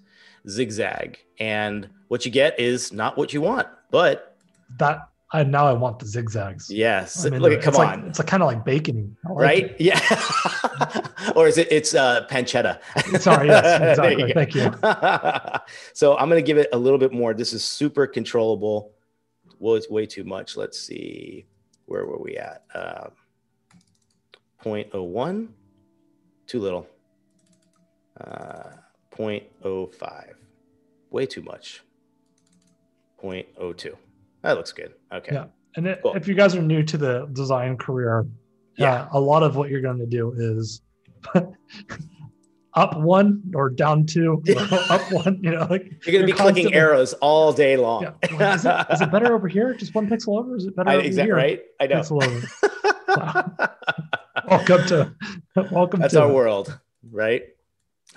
zigzag. And what you get is not what you want, but That I now I want the zigzags. yes, I'm into look come it's on, Like, it's kind of like bacony, I like right? it. Yeah. or is it? It's uh, pancetta. Sorry, yes, exactly. go. Thank you. so I'm going to give it a little bit more. This is super controllable. Well, it's way too much. Let's see. Where were we at? Um, 0.01. Too little. Uh, 0.05. Way too much. 0.02. That looks good. Okay. Yeah. And it, Cool. if you guys are new to the design career, Yeah. uh, a lot of what you're going to do is up one or down two, or up one. You know, like You're going to be clicking arrows all day long. Yeah. Well, is, it, is it better over here? Just one pixel over? Is it better I, over exactly here? right. I know. Pixel over. welcome to welcome That's to our world, right?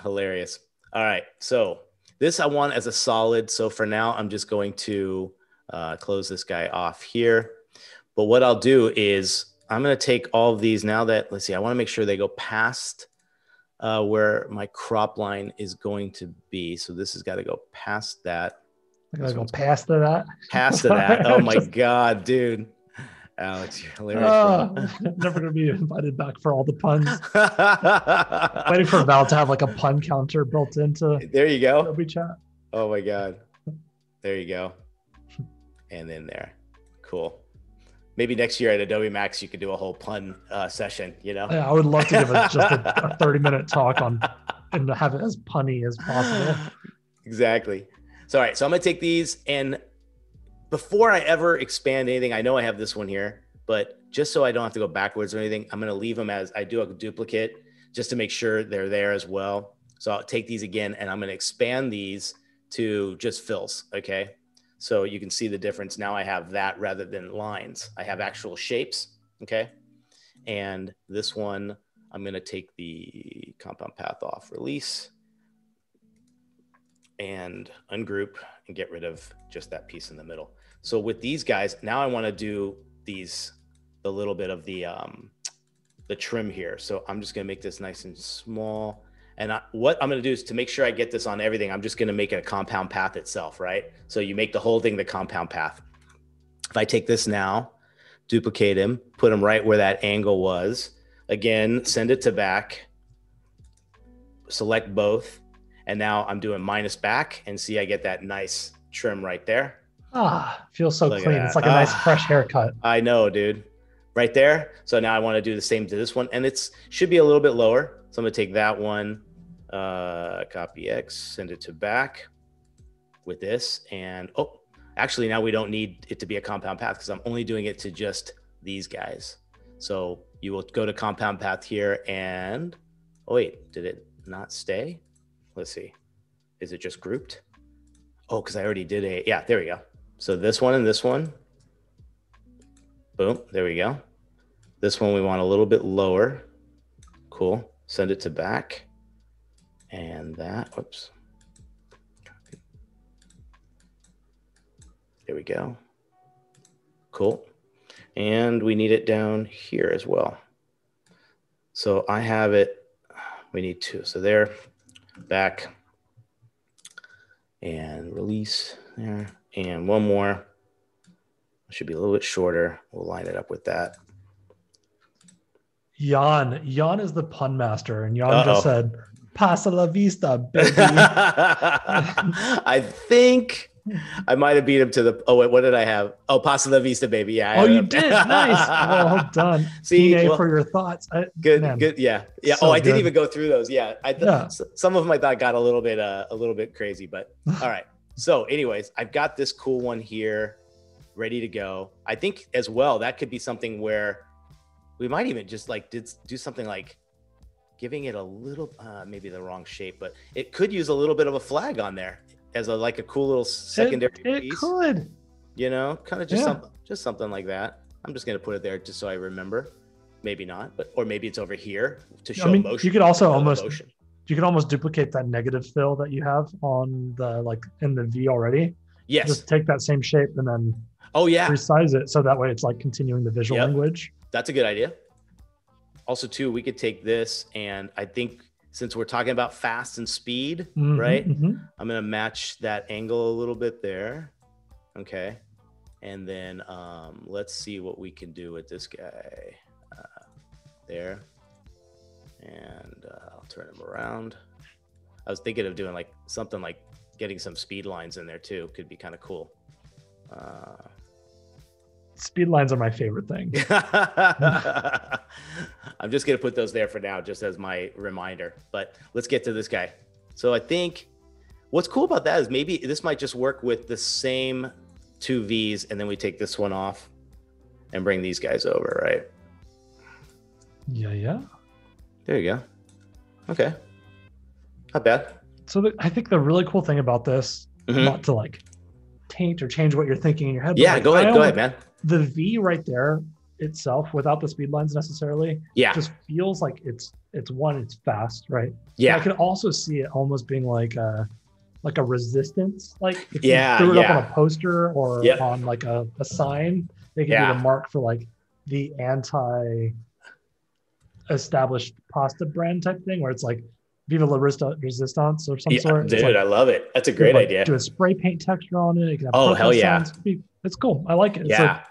Hilarious. All right. So this I want as a solid. So for now, I'm just going to uh, close this guy off here. But what I'll do is I'm going to take all of these now that, let's see, I want to make sure they go past uh, where my crop line is going to be. So this has got to go past that. I gotta go past to that. Past to that. Oh my God, dude. Alex, you're hilarious. Bro. never gonna be invited back for all the puns. Waiting for Val to have like a pun counter built into there you go. Chat. Oh my god. There you go. And then there. Cool. Maybe next year at Adobe Max you could do a whole pun uh, session, you know? Yeah, I would love to give a, just a, a 30 minute talk on and have it as punny as possible. exactly. So all right, so I'm gonna take these and before I ever expand anything, I know I have this one here, but just so I don't have to go backwards or anything, I'm gonna leave them as I do a duplicate just to make sure they're there as well. So I'll take these again and I'm gonna expand these to just fills. Okay. So you can see the difference. Now I have that rather than lines. I have actual shapes. Okay. And this one, I'm going to take the compound path off, release, and ungroup and get rid of just that piece in the middle. So with these guys, now I want to do these, the little bit of the, um, the trim here. So I'm just going to make this nice and small. And I, what I'm going to do is to make sure I get this on everything, I'm just going to make it a compound path itself, right? So you make the whole thing the compound path. If I take this now, duplicate him, put him right where that angle was, again, send it to back, select both, and now I'm doing minus back and see I get that nice trim right there. Ah, feels so Look clean. It's like a nice Ah. fresh haircut. I know, dude. Right there. So now I want to do the same to this one, and it's should be a little bit lower. So I'm gonna take that one, uh, copy X, send it to back with this, and oh, actually now we don't need it to be a compound path because I'm only doing it to just these guys. So you will go to compound path here, and oh wait, did it not stay? Let's see. Is it just grouped? Oh, because I already did a yeah. There we go. So this one and this one. Boom. There we go. This one we want a little bit lower. Cool. Send it to back. And that, whoops. There we go. Cool. And we need it down here as well. So I have it, we need two. So there, back, and release there. And one more. Should be a little bit shorter. We'll line it up with that. Jan, Jan is the pun master, and Jan Uh-oh. just said, "Pasa la vista, baby." I think I might have beat him to the. Oh wait, what did I have? Oh, Pasta La Vista, baby. Yeah. I oh, you did. Nice. Well done. See, well, for your thoughts. I, good, man, good. Yeah, yeah. so oh, I didn't even go through those. Yeah, I Yeah. some of them I thought got a little bit, uh, a little bit crazy, but all right. So, anyways, I've got this cool one here, ready to go. I think as well that could be something where we might even just like did do something like giving it a little, uh, maybe the wrong shape, but it could use a little bit of a flag on there as a like a cool little secondary It, it piece. could. You know, kind of just Yeah. something, just something like that. I'm just gonna put it there just so I remember. Maybe not, but or maybe it's over here to show I mean, motion. you could also almost motion. you could almost duplicate that negative fill that you have on the like in the V already. Yes. Just take that same shape and then oh yeah, resize it so that way it's like continuing the visual Yep. language. that's a good idea. Also, too, we could take this and I think since we're talking about fast and speed, Mhm, right? mhm. I'm gonna match that angle a little bit there. Okay. And then um, let's see what we can do with this guy. Uh, there. And uh, I'll turn him around. I was thinking of doing like something like getting some speed lines in there too. Could be kind of cool. Uh, Speed lines are my favorite thing. I'm just gonna put those there for now, just as my reminder. But let's get to this guy. So I think what's cool about that is maybe this might just work with the same two V's, and then we take this one off and bring these guys over, right? Yeah, yeah. There you go. Okay, not bad. So the, I think the really cool thing about this, Mhm. not to like taint or change what you're thinking in your head. Yeah, like, go ahead, go ahead, man. The V right there itself without the speed lines necessarily Yeah. just feels like it's it's one it's fast right But i Yeah. could also see it almost being like a like a resistance like if Yeah, you threw it up on a poster or Yep. on like a, a sign they could Yeah. be the mark for like the anti established pasta brand type thing where it's like viva la resistance or some Yeah, sort dude, like- I love it. That's a great like, idea. Do a spray paint texture on it. it can have Oh, hell yeah. It's cool. I like it. It's Yeah. like,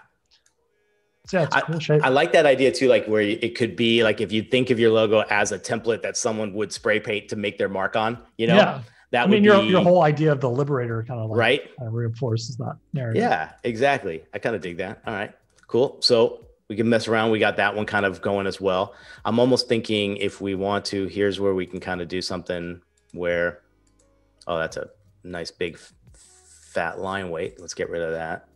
yeah, it's a cool shape. I like that idea too, like where it could be like if you think of your logo as a template that someone would spray paint to make their mark on, you know, yeah. that I mean, your be your whole idea of the liberator kind of like right. kind of reinforces that narrative. Yeah, exactly. I kind of dig that. All right, cool. So we can mess around. We got that one kind of going as well. I'm almost thinking if we want to, here's where we can kind of do something where, oh, that's a nice big fat line weight. Let's get rid of that.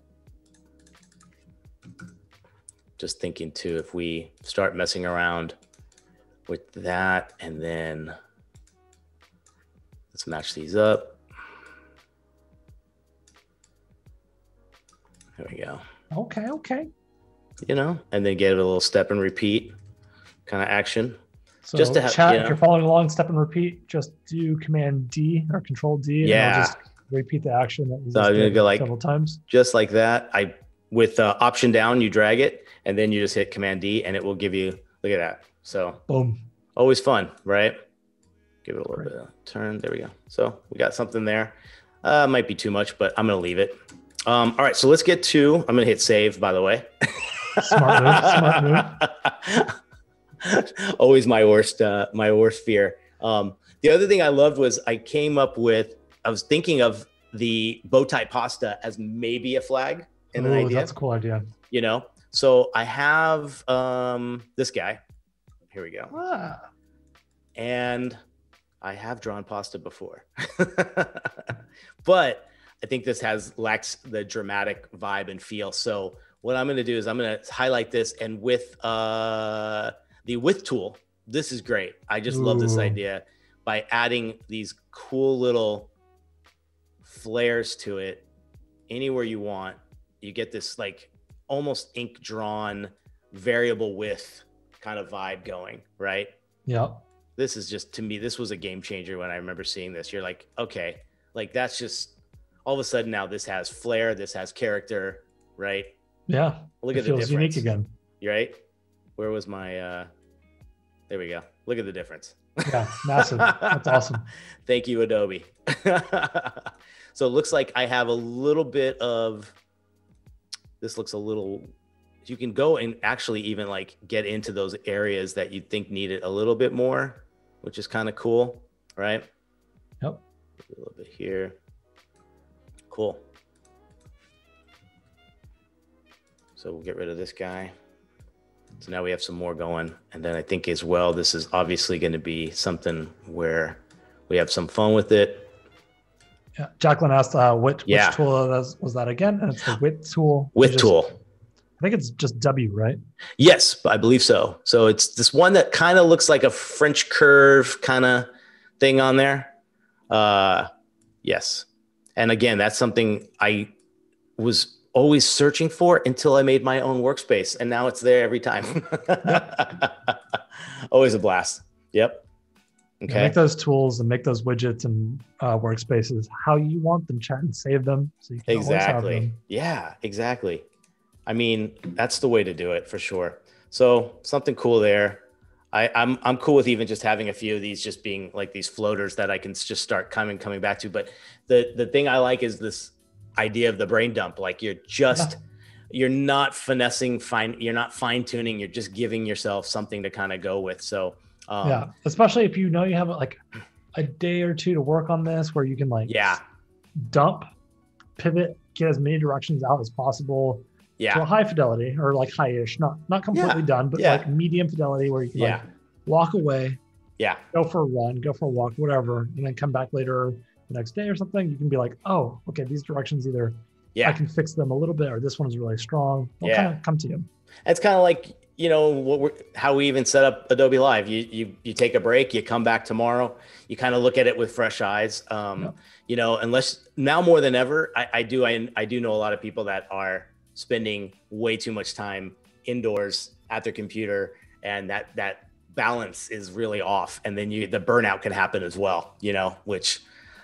Just thinking too, if we start messing around with that and then let's match these up. There we go Okay. Okay. You know, and then get a little step and repeat kind of action. So Just to have- chat, you if you're following along, step and repeat. Just do Command D or Control D. and Yeah. just repeat the action that you So just I'm gonna go like- several times. Just like that. I with uh, option down, you drag it, and then you just hit Command D, and it will give you. Look at that. So Boom. always fun, right? Give it a little Great. bit of turn. There we go. So we got something there. Uh, might be too much, but I'm gonna leave it. Um, all right, so let's get to. I'm gonna hit save. By the way. Smart move, smart Always my worst, uh, my worst fear. Um, the other thing I loved was I came up with. I was thinking of the bow tie pasta as maybe a flag and an idea. That's a cool idea. You know, so I have um, this guy. Here we go, Ah, and I have drawn pasta before, but I think this has lacks the dramatic vibe and feel. So what I'm going to do is I'm going to highlight this and with uh, the width tool, this is great. I just love this idea by adding these cool little flares to it anywhere you want. You get this like almost ink drawn variable width kind of vibe going, right? yeah. this is just to me this was a game changer when i remember seeing this you're like okay like that's just all of a sudden now this has flair this has character right Yeah. look at the difference unique again. You right where was my uh there we go look at the difference Yeah. Massive. That's awesome. thank you adobe so it looks like i have a little bit of this looks a little you can go and actually even like get into those areas that you think need it a little bit more which is kind of cool right Yep. a little bit here cool so we'll get rid of this guy so now we have some more going and then i think as well this is obviously going to be something where we have some fun with it Yeah. Jacqueline asked, uh, which, Yeah. which tool was, was that again? And it's the width tool. with which is- tool I think it's just W, right? Yes, I believe so. So it's this one that kind of looks like a French curve kind of thing on there. Uh, yes. And again, that's something I was always searching for until I made my own workspace. And now it's there every time. always a blast. Yep. Yeah, Okay. Make those tools and make those widgets and uh, workspaces how you want them, chat, and save them so you can Exactly. them. Yeah, exactly. I mean, that's the way to do it for sure. So something cool there. I, I'm I'm cool with even just having a few of these just being like these floaters that I can just start coming coming back to. But the the thing I like is this idea of the brain dump. Like you're just you're not finessing fine you're not fine tuning. You're just giving yourself something to kind of go with. So um, yeah, especially if you know you have like a day or two to work on this, where you can like yeah, dump, pivot, get as many directions out as possible Yeah. to a high fidelity or like high-ish, not not completely Yeah, done, but yeah. like medium fidelity where you can yeah, like walk away, yeah, go for a run, go for a walk, whatever, and then come back later the next day or something. You can be like, oh, okay, these directions either yeah. I can fix them a little bit, or this one is really strong. They'll Yeah. kind of come to you. It's kind of like you know what we're, how we even set up Adobe Live. You you you take a break, you come back tomorrow, you kind of look at it with fresh eyes. Um, Yep. You know, unless now more than ever, I, I do I, I do know a lot of people that are spending way too much time indoors at their computer and that that balance is really off and then you the burnout can happen as well you know which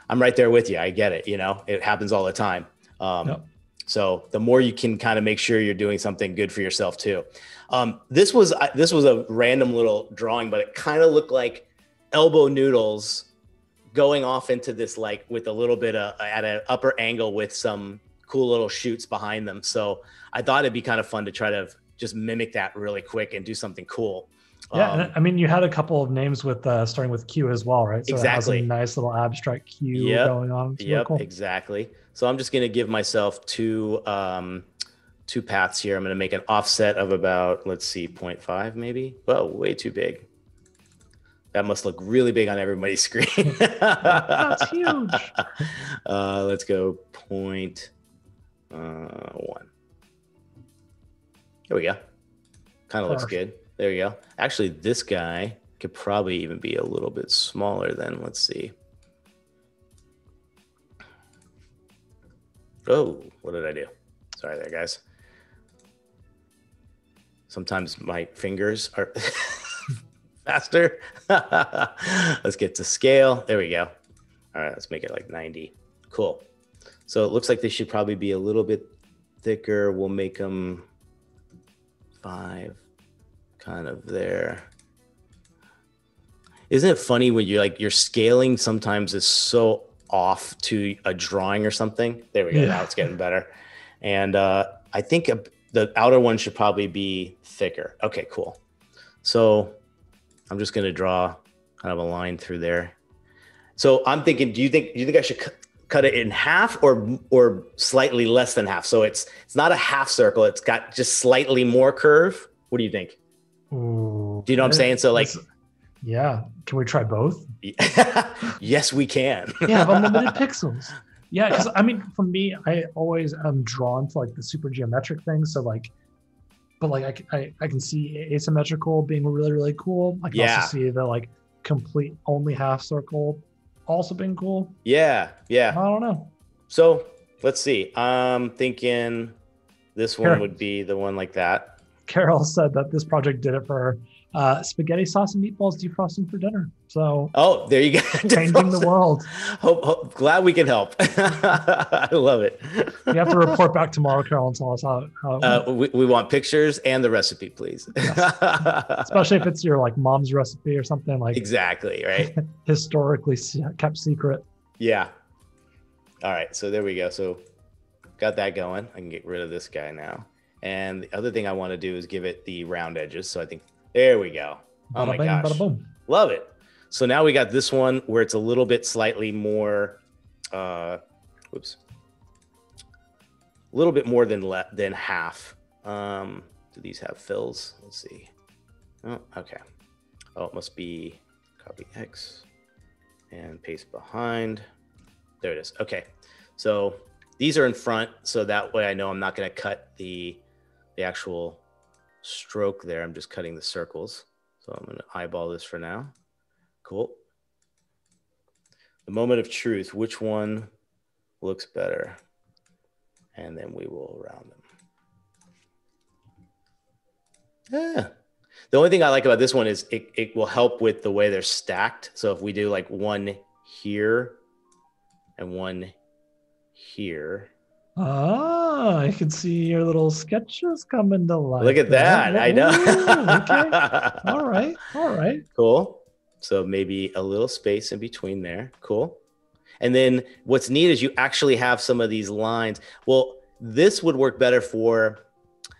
i'm right there with you. I get it you know? It happens all the time. Um, yep. so the more you can kind of make sure you're doing something good for yourself too. Um, this was uh, this was a random little drawing but it kind of looked like elbow noodles going off into this like with a little bit of at an upper angle with some cool little shoots behind them. So i thought it'd be kind of fun to try to just mimic that really quick and do something cool. Yeah, um, I mean, you had a couple of names with uh, starting with Q as well, right? So exactly. nice little abstract Q yep. going on. It's yep, cool. exactly. So I'm just going to give myself two um, two paths here. I'm going to make an offset of about let's see, 0.5 maybe. Whoa, way too big. That must look really big on everybody's screen. That's huge. Uh, let's go point uh, one. There we go. Kind of looks good. There we go. Actually, this guy could probably even be a little bit smaller than, let's see. Oh, what did I do? Sorry there, guys. Sometimes my fingers are faster. let's get to scale. There we go. All right, let's make it like 90. Cool. So it looks like they should probably be a little bit thicker. We'll make them five, kind of there. Isn't it funny when you're like your scaling sometimes is so off to a drawing or something? There we go. Yeah. Now it's getting better. And uh, I think a, the outer one should probably be thicker. Okay, cool. So I'm just going to draw kind of a line through there. So I'm thinking, do you think do you think I should cut it in half or or slightly less than half. So it's it's not a half circle. It's got just slightly more curve. What do you think? Ooh, do you know what I'm saying? So like yeah, can we try both? yes, we can. yeah, unlimited pixels. Yeah, because I mean, for me, I always am drawn to like the super geometric things. So like, but like I, I, I can see asymmetrical being really really cool. I can yeah. also see the like complete only half circle also being cool. Yeah, yeah. I don't know. So let's see. I'm thinking this one Carol, would be the one like that. Carol said that this project did it for uh, spaghetti sauce and meatballs defrosting for dinner. So oh, there you go, changing the world. Hope, hope, glad we can help. I love it. You have to report back tomorrow, Carol, and tell us how. how uh, we, we want pictures and the recipe, please. Yes. Especially if it's your like mom's recipe or something like exactly right. historically kept secret. Yeah. All right, so there we go. So got that going. I can get rid of this guy now. And the other thing I want to do is give it the round edges. So I think there we go. Oh my gosh. Love it. So now we got this one where it's a little bit slightly more, uh, whoops, a little bit more than le- than half. Um, do these have fills? Let's see. Oh, okay. Oh, it must be copy X and paste behind. There it is. Okay. So these are in front, so that way I know I'm not going to cut the the actual stroke there. I'm just cutting the circles. So I'm going to eyeball this for now. Cool. The moment of truth, which one looks better? And then we will round them. Yeah. The only thing I like about this one is it, it will help with the way they're stacked. So if we do like one here and one here, Ah, I can see your little sketches coming to life. Look at that. I know. okay. All right. All right. Cool. So maybe a little space in between there. Cool. And then what's neat is you actually have some of these lines. Well, this would work better for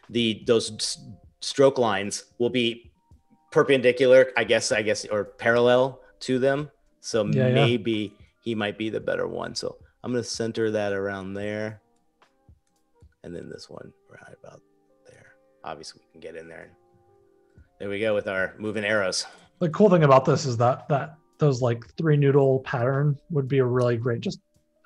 the those stroke lines will be perpendicular, I guess, I guess, or parallel to them. So yeah, maybe yeah. he might be the better one. So I'm going to center that around there and then this one right about there. Obviously, we can get in there. And there we go with our moving arrows. The cool thing about this is that that those like three noodle pattern would be a really great just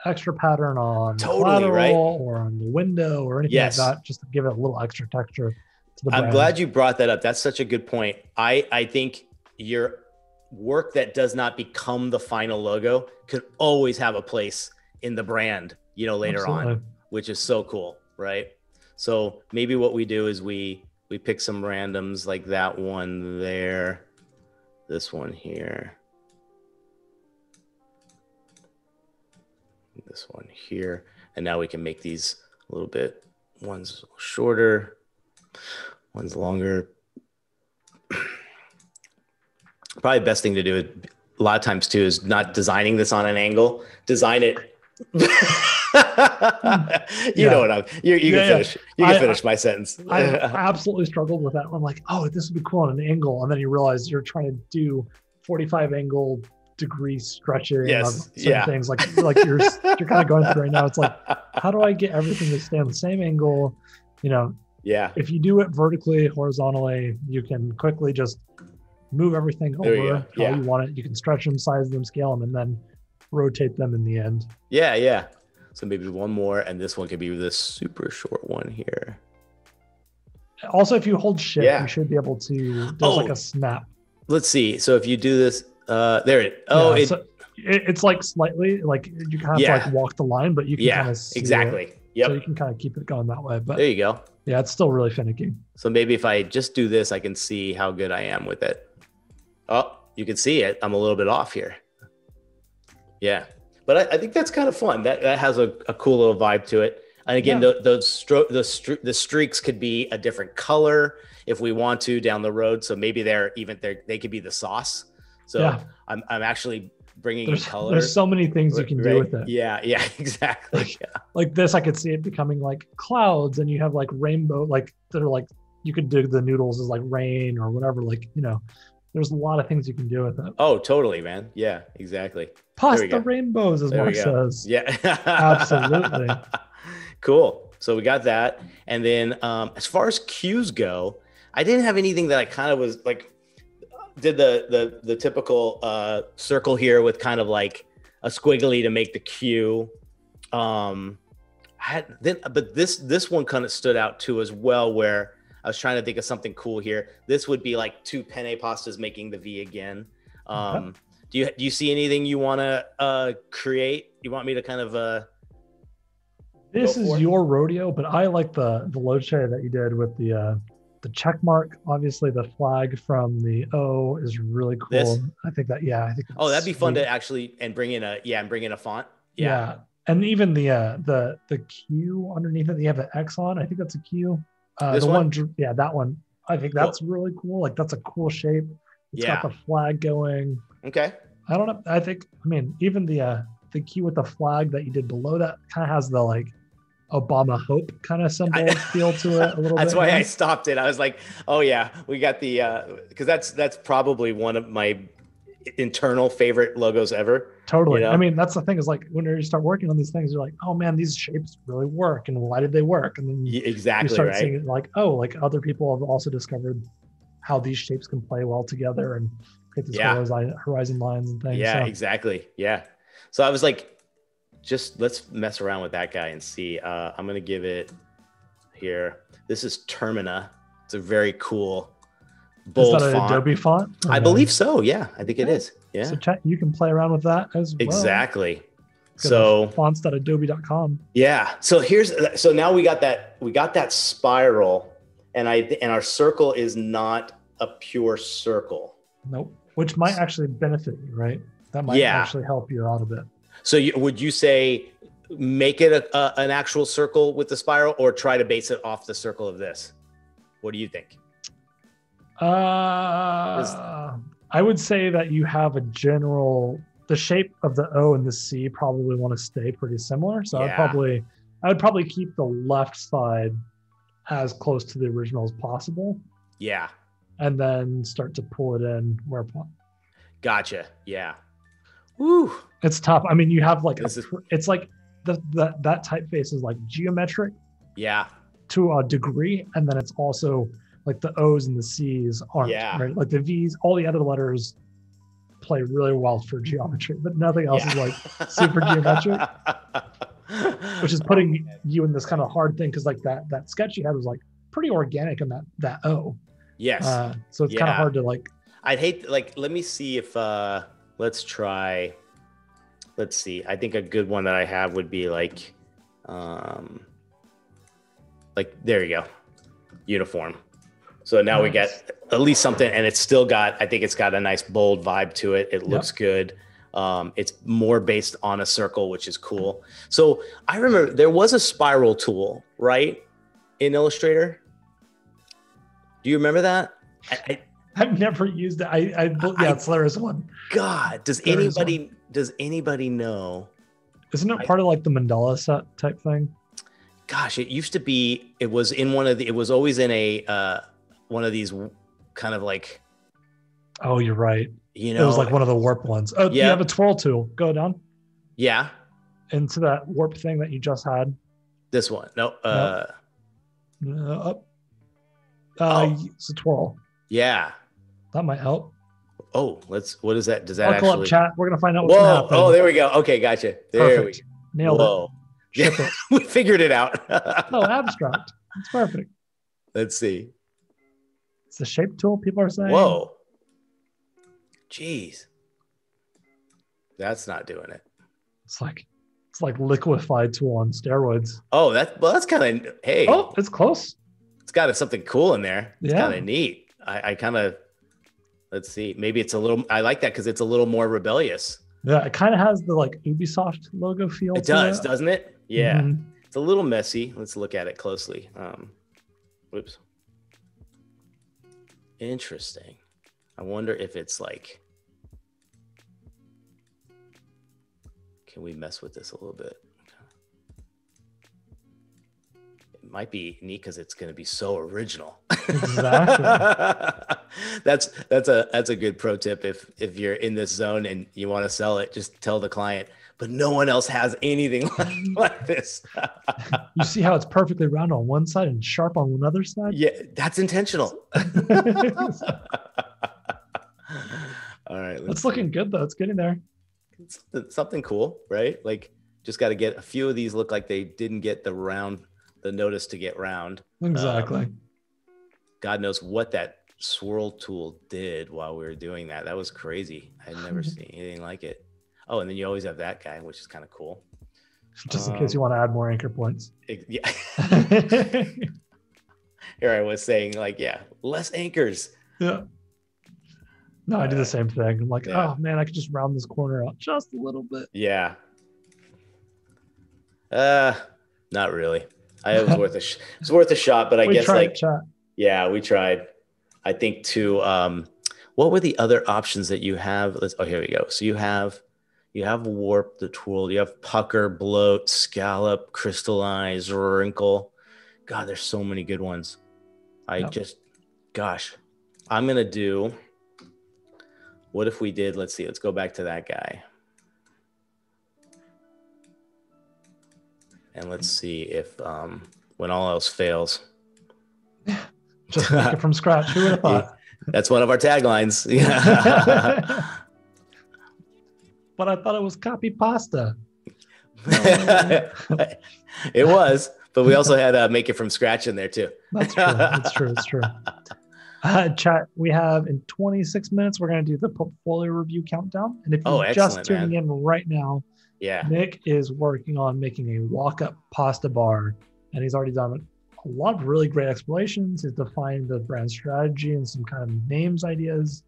extra pattern on totally right or on the window or anything yes. like that, just to give it a little extra texture. To the I'm brand. glad you brought that up. That's such a good point. I I think your work that does not become the final logo could always have a place in the brand, you know, later Absolutely. on, which is so cool right? So maybe what we do is we we pick some randoms like that one there, this one here, this one here, and now we can make these a little bit. One's shorter, one's longer. Probably best thing to do a lot of times too is not designing this on an angle. Design it. Hmm. you Yeah. know what I'm. You, you Yeah, can finish. You can I- finish my sentence. I absolutely struggled with that. I'm like, oh, this would be cool on an angle, and then you realize you're trying to do 45 angle degree stretching Yes, of certain yeah. things. Like like you're you're kind of going through right now. It's like, how do I get everything to stay on the same angle? You know, yeah, if you do it vertically, horizontally, you can quickly just move everything There over how Yeah. you want it. You can stretch them, size them, scale them, and then rotate them in the end. yeah, yeah. So maybe one more, and this one could be this super short one here. Also, if you hold shift, Yeah. you should be able to. There's Oh. like a snap. Let's see. So if you do this, uh, there it. Oh, Yeah, it. so it, it's like slightly like you kind of Yeah. like walk the line, but you can yeah, kind of see exactly. It, Yep. So you can kind of keep it going that way. But there you go. yeah, it's still really finicky. So maybe if I just do this, I can see how good I am with it. Oh, you can see it. I'm a little bit off here. Yeah, but I, I think that's kind of fun. That that has a, a cool little vibe to it. And again, Yeah. the those stro- the stre- the streaks could be a different color if we want to down the road. So maybe they're even they they could be the sauce. So Yeah. I'm I'm actually bringing There's, color. there's so many things you can do right? with it. Yeah, yeah, exactly. Yeah. Like this, I could see it becoming like clouds, and you have like rainbow, like that are like you could do the noodles as like rain or whatever. Like you know, there's a lot of things you can do with it. Oh, totally, man. Yeah, exactly. Pasta rainbows, as There Mark says. Yeah. Absolutely. cool. So we got that. And then um, as far as cues go, I didn't have anything that I kind of was like did the the the typical uh circle here with kind of like a squiggly to make the cue. Um I had then but this this one kind of stood out too as well where I was trying to think of something cool here. This would be like two penne pastas making the V again. Um do you do you see anything you want to uh create? You want me to kind of uh This is it. your rodeo, but I like the the loche that you did with the uh the check mark. Obviously, the flag from the O is really cool. This? I think that yeah, I think. Oh, that'd be fun to actually and bring in a yeah and bring in a font. Yeah. Yeah. and even the uh the the Q underneath it, you have the X on. I think that's a Q. Uh, This the one? one, yeah, that one. I think Cool. that's really cool. Like that's a cool shape. It's Yeah. got the flag going. Okay. I don't know. I think. I mean, even the uh the key with the flag that you did below that kind of has the like Obama hope kind of symbol feel to it a little That's bit. why yeah. I stopped it. I was like, oh yeah, we got the uh because that's that's probably one of my internal favorite logos ever. Totally. you know? I mean, that's the thing is like when you start working on these things, you're like, oh man, these shapes really work, and why did they work? And then you Exactly start right. seeing like, oh, like other people have also discovered how these shapes can play well together and create these Yeah. horizon, horizon lines and things. Yeah, So, exactly. Yeah. So I was like, just let's mess around with that guy and see. Uh, I'm gonna give it here. This is Termina. It's a very cool is bold that an font. Adobe font? I no? believe so. Yeah, I think it is. Yeah, So check, you can play around with that as well. exactly. So fonts.adobe.com. Yeah. So here's so now we got that we got that spiral, and I and our circle is not a pure circle. Nope. Which might actually benefit you, right? That might Yeah. actually help you out a bit. So you, would you say make it a, a, an actual circle with the spiral, or try to base it off the circle of this? What do you think? Uh, I would say that you have a general the shape of the O and the C probably want to stay pretty similar. So I'd probably I would probably keep the left side as close to the original as possible, Yeah. and then start to pull it in where Gotcha. Yeah. Woo. it's tough. I mean, you have like a, This is- it's like the, the that typeface is like geometric Yeah. to a degree, and then it's also like the O's and the C's aren't Yeah. right. Like the V's, all the other letters play really well for geometry, but nothing else is like super geometric, which is putting you in this kind of hard thing because like that that sketch you had was like pretty organic in that that O. Yes. Uh, so it's kind of hard to like I'd hate like let me see if uh let's try let's see. I think a good one that I have would be like um like there you go. Uniform. So now we Nice. get at least something, and it's still got. I think it's got a nice bold vibe to it. It looks good. Um, it's more based on a circle, which is cool. So I remember there was a spiral tool, right, in Illustrator. Do you remember that? I, I've never used it. I, I yeah, it's is one. God, does anybody does anybody know? Isn't it I- part of like the mandala set type thing? Gosh, it used to be. It was in one of the. It was always in a uh, one of these kind of like Oh, you're right. you know. it was like one of the warp ones. Oh, you have a twirl tool. Go down yeah, into that warp thing that you just had. this one. No, uh, Uh, up. Uh, Oh. It's a twirl. yeah. That might help. Oh, let's. What is that? Does that I'll actually? up chat. We're gonna find out Whoa! Oh, there we go. Okay, gotcha. There Perfect. we. Nailed Whoa! it. It. we figured it out. Oh, abstract. It's perfect. Let's see. The shape tool. People are saying. Whoa. Jeez. That's not doing it. It's like it's like liquefied tool on steroids. Oh, that well, that's kind of hey. Oh, it's close. it's got something cool in there. It's Yeah. kind of neat. I, I kind of let's see. Maybe it's a little. I like that because it's a little more rebellious. Yeah, it kind of has the like Ubisoft logo feel. It to does, it. doesn't it? Yeah, Mhm. it's a little messy. Let's look at it closely. Um, whoops. Interesting. I wonder if it's like. Can we mess with this a little bit? It might be neat because it's going to be so original. Exactly. that's that's a that's a good pro tip if if you're in this zone and you want to sell it, just tell the client. But no one else has anything like, like this. You see how it's perfectly round on one side and sharp on another side? yeah, that's intentional. All right, It's looking good though. It's getting there. something, something cool, right? Like just got to get a few of these look like they didn't get the round, the notice to get round. Exactly. Um, God knows what that swirl tool did while we were doing that. That was crazy. I'd never seen anything like it. Oh, and then you always have that guy, which is kind of cool. Just in case um, you want to add more anchor points. It- yeah. Here I was saying, like, yeah, less anchors. yeah. No, I do the same thing. I'm like, Yeah. oh man, I could just round this corner out just a little bit. Yeah. Uh, not really. I it was worth a sh- it's worth a shot, but I we guess like yeah, we tried. I think to um, what were the other options that you have? Let's oh here we go. So you have you have warp, the tool, you have pucker, bloat, scallop, crystallize, wrinkle. God, there's so many good ones. I Yep. just gosh, I'm gonna do. What if we did? Let's see. Let's go back to that guy. And let's see if um, when all else fails. Just make it from scratch. Who would have thought? That's one of our taglines. Yeah. But I thought it was copy pasta. it was, but we also had uh, make it from scratch in there too. That's true. That's true. That's true. Uh, chat, we have in 26 minutes, we're going to do the portfolio review countdown. And if Oh, you're just excellent, tuning in right now, Yeah. Nick is working on making a walk up pasta bar. And he's already done a lot of really great explanations. He's defined the brand strategy and some kind of names ideas,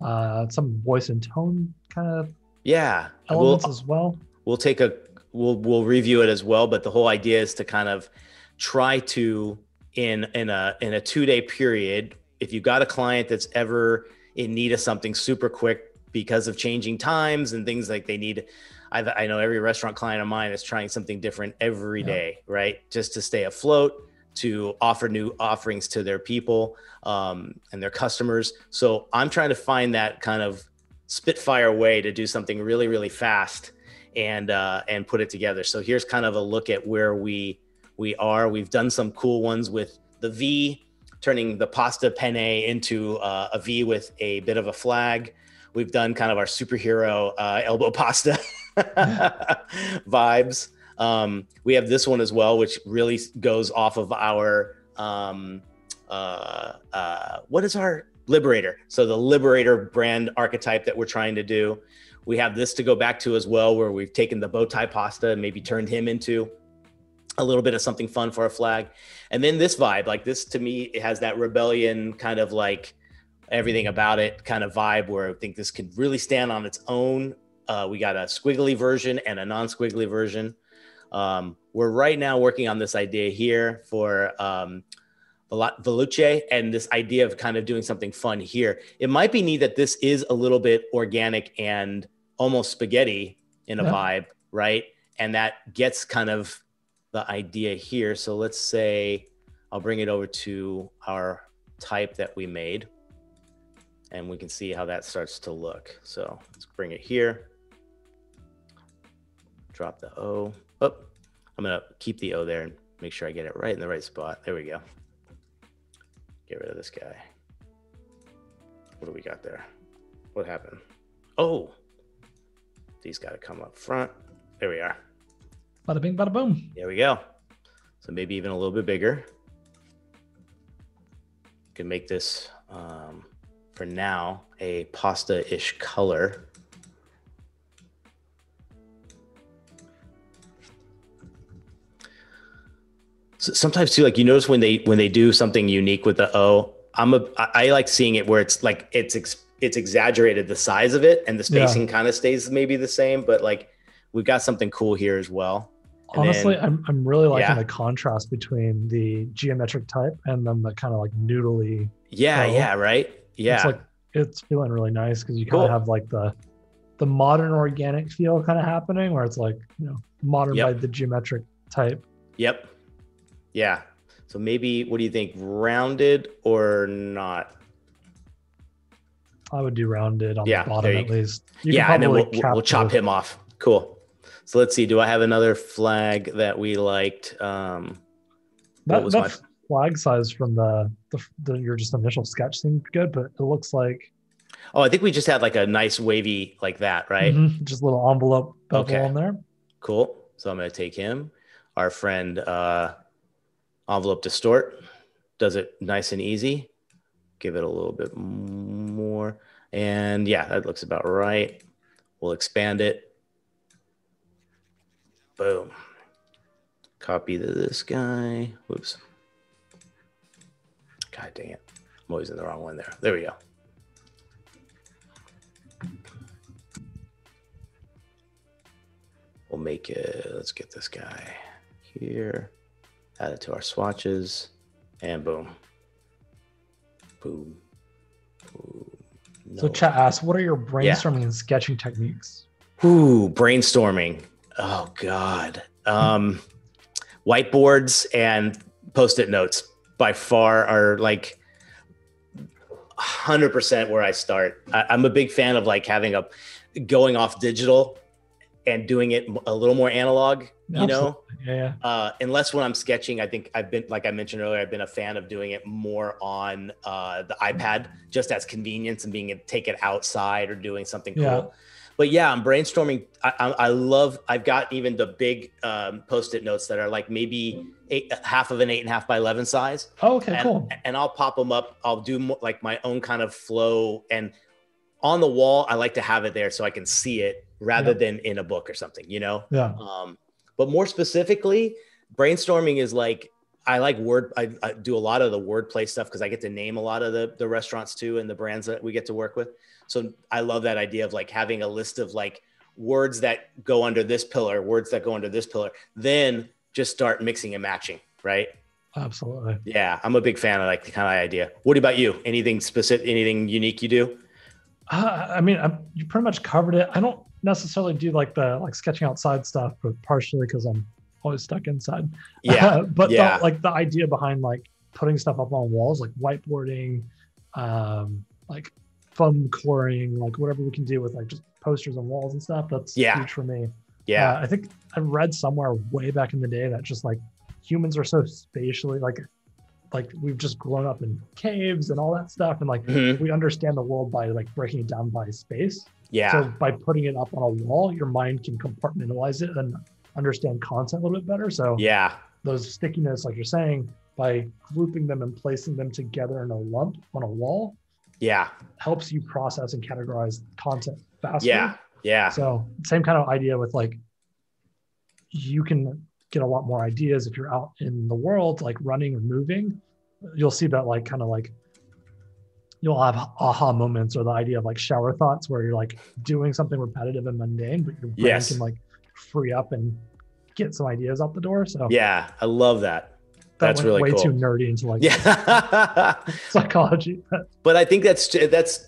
uh, some voice and tone kind of Yeah. We'll, elements as well. we'll take a we'll we'll review it as well but the whole idea is to kind of try to in in a in a two day period if you've got a client that's ever in need of something super quick because of changing times and things like they need i, I know every restaurant client of mine is trying something different every Yeah. day, right just to stay afloat to offer new offerings to their people um, and their customers so i'm trying to find that kind of spitfire way to do something really really fast and uh, and put it together. So here's kind of a look at where we we are. We've done some cool ones with the V, turning the pasta penne into uh, a V with a bit of a flag. We've done kind of our superhero uh, elbow pasta vibes. Um, we have this one as well, which really goes off of our um, uh, uh, what is our liberator? So the liberator brand archetype that we're trying to do. We have this to go back to as well, where we've taken the bow tie pasta and maybe turned him into a little bit of something fun for a flag. And then this vibe, like this to me, it has that rebellion kind of like everything about it kind of vibe where I think this could really stand on its own. Uh, we got a squiggly version and a non squiggly version. Um, we're right now working on this idea here for um, Veloce and this idea of kind of doing something fun here. It might be neat that this is a little bit organic and almost spaghetti in a yeah. vibe, right? And that gets kind of the idea here. So let's say I'll bring it over to our type that we made and we can see how that starts to look. So let's bring it here. Drop the O. Oh, I'm gonna keep the O there and make sure I get it right in the right spot. There we go. Get rid of this guy. What do we got there? What happened? Oh, these got to come up front. There we are. Bada bing, bada boom. There we go. So maybe even a little bit bigger. Can make this um, for now a pasta-ish color. So sometimes too, like you notice when they when they do something unique with the O, I'm a I like seeing it where it's like it's it's exaggerated the size of it and the spacing yeah. kind of stays maybe the same, but like we've got something cool here as well. And Honestly, then, I'm I'm really liking yeah. the contrast between the geometric type and then the kind of like noodly. Yeah, yeah, right. Yeah. It's like it's feeling really nice because you kind of have like the the modern organic feel kind of happening where it's like, you know, modern yep. by the geometric type. Yep. Yeah. So maybe what do you think? Rounded or not? I would do rounded on yeah, the bottom at least. You yeah, and then we'll, we'll chop him off. Cool. So let's see. Do I have another flag that we liked? Um, that, was that my flag size from the, the, the your just initial sketch seemed good, but it looks like. Oh, I think we just had like a nice wavy like that, right? Mm-hmm. Just a little envelope bevel okay. on there. Cool. So I'm going to take him. Our friend uh, envelope distort does it nice and easy. Give it a little bit more, and yeah, that looks about right. We'll expand it Boom. Copy to this guy. Whoops. God dang it. I'm always in the wrong one there. There we go. We'll make it, let's get this guy here, add it to our swatches, and boom. Boom. boom. No. So chat asks, what are your brainstorming yeah. and sketching techniques? Ooh, brainstorming oh god um whiteboards and post-it notes by far are like 100% where i start I, i'm a big fan of like having a going off digital and doing it a little more analog you Absolutely. know yeah, Uh, unless when i'm sketching i think i've been like i mentioned earlier i've been a fan of doing it more on uh, the ipad just as convenience and being able to take it outside or doing something cool yeah but yeah, I'm brainstorming. I, I, I love. I've got even the big um, post-it notes that are like maybe eight, half of an eight and a half by eleven size. Oh, okay, and, cool. And I'll pop them up. I'll do more, like my own kind of flow, and on the wall, I like to have it there so I can see it rather yeah. than in a book or something. You know. Yeah. Um, but more specifically, brainstorming is like I like word. I, I, do a lot of the wordplay stuff because I get to name a lot of the the restaurants too and the brands that we get to work with. So I love that idea of like having a list of like words that go under this pillar, words that go under this pillar, then just start mixing and matching, right? Absolutely. Yeah, I'm a big fan of like the kind of idea. What about you? Anything specific, anything unique you do? Uh, I mean, I'm, you pretty much covered it. I don't necessarily do like the like sketching outside stuff, but partially because I'm always stuck inside. Yeah. but yeah. The, like the idea behind like putting stuff up on walls, like whiteboarding, um, like foam coring, like whatever we can do with like just posters on walls and stuff. That's yeah. huge for me. Yeah. Uh, I think I read somewhere way back in the day that just like humans are so spatially like like we've just grown up in caves and all that stuff and like mm-hmm. we understand the world by like breaking it down by space. Yeah. So by putting it up on a wall your mind can compartmentalize it and understand content a little bit better. So yeah. those stickiness like you're saying by grouping them and placing them together in a lump on a wall yeah. helps you process and categorize content faster. Yeah. Yeah. So same kind of idea with like you can get a lot more ideas if you're out in the world, like running or moving. You'll see that like kind of like you'll have aha moments or the idea of like shower thoughts where you're like doing something repetitive and mundane, but your brain Yes. can like free up and get some ideas out the door. So Yeah, I love that. that That's really way cool. too nerdy into like Yeah. psychology. But but I think that's that's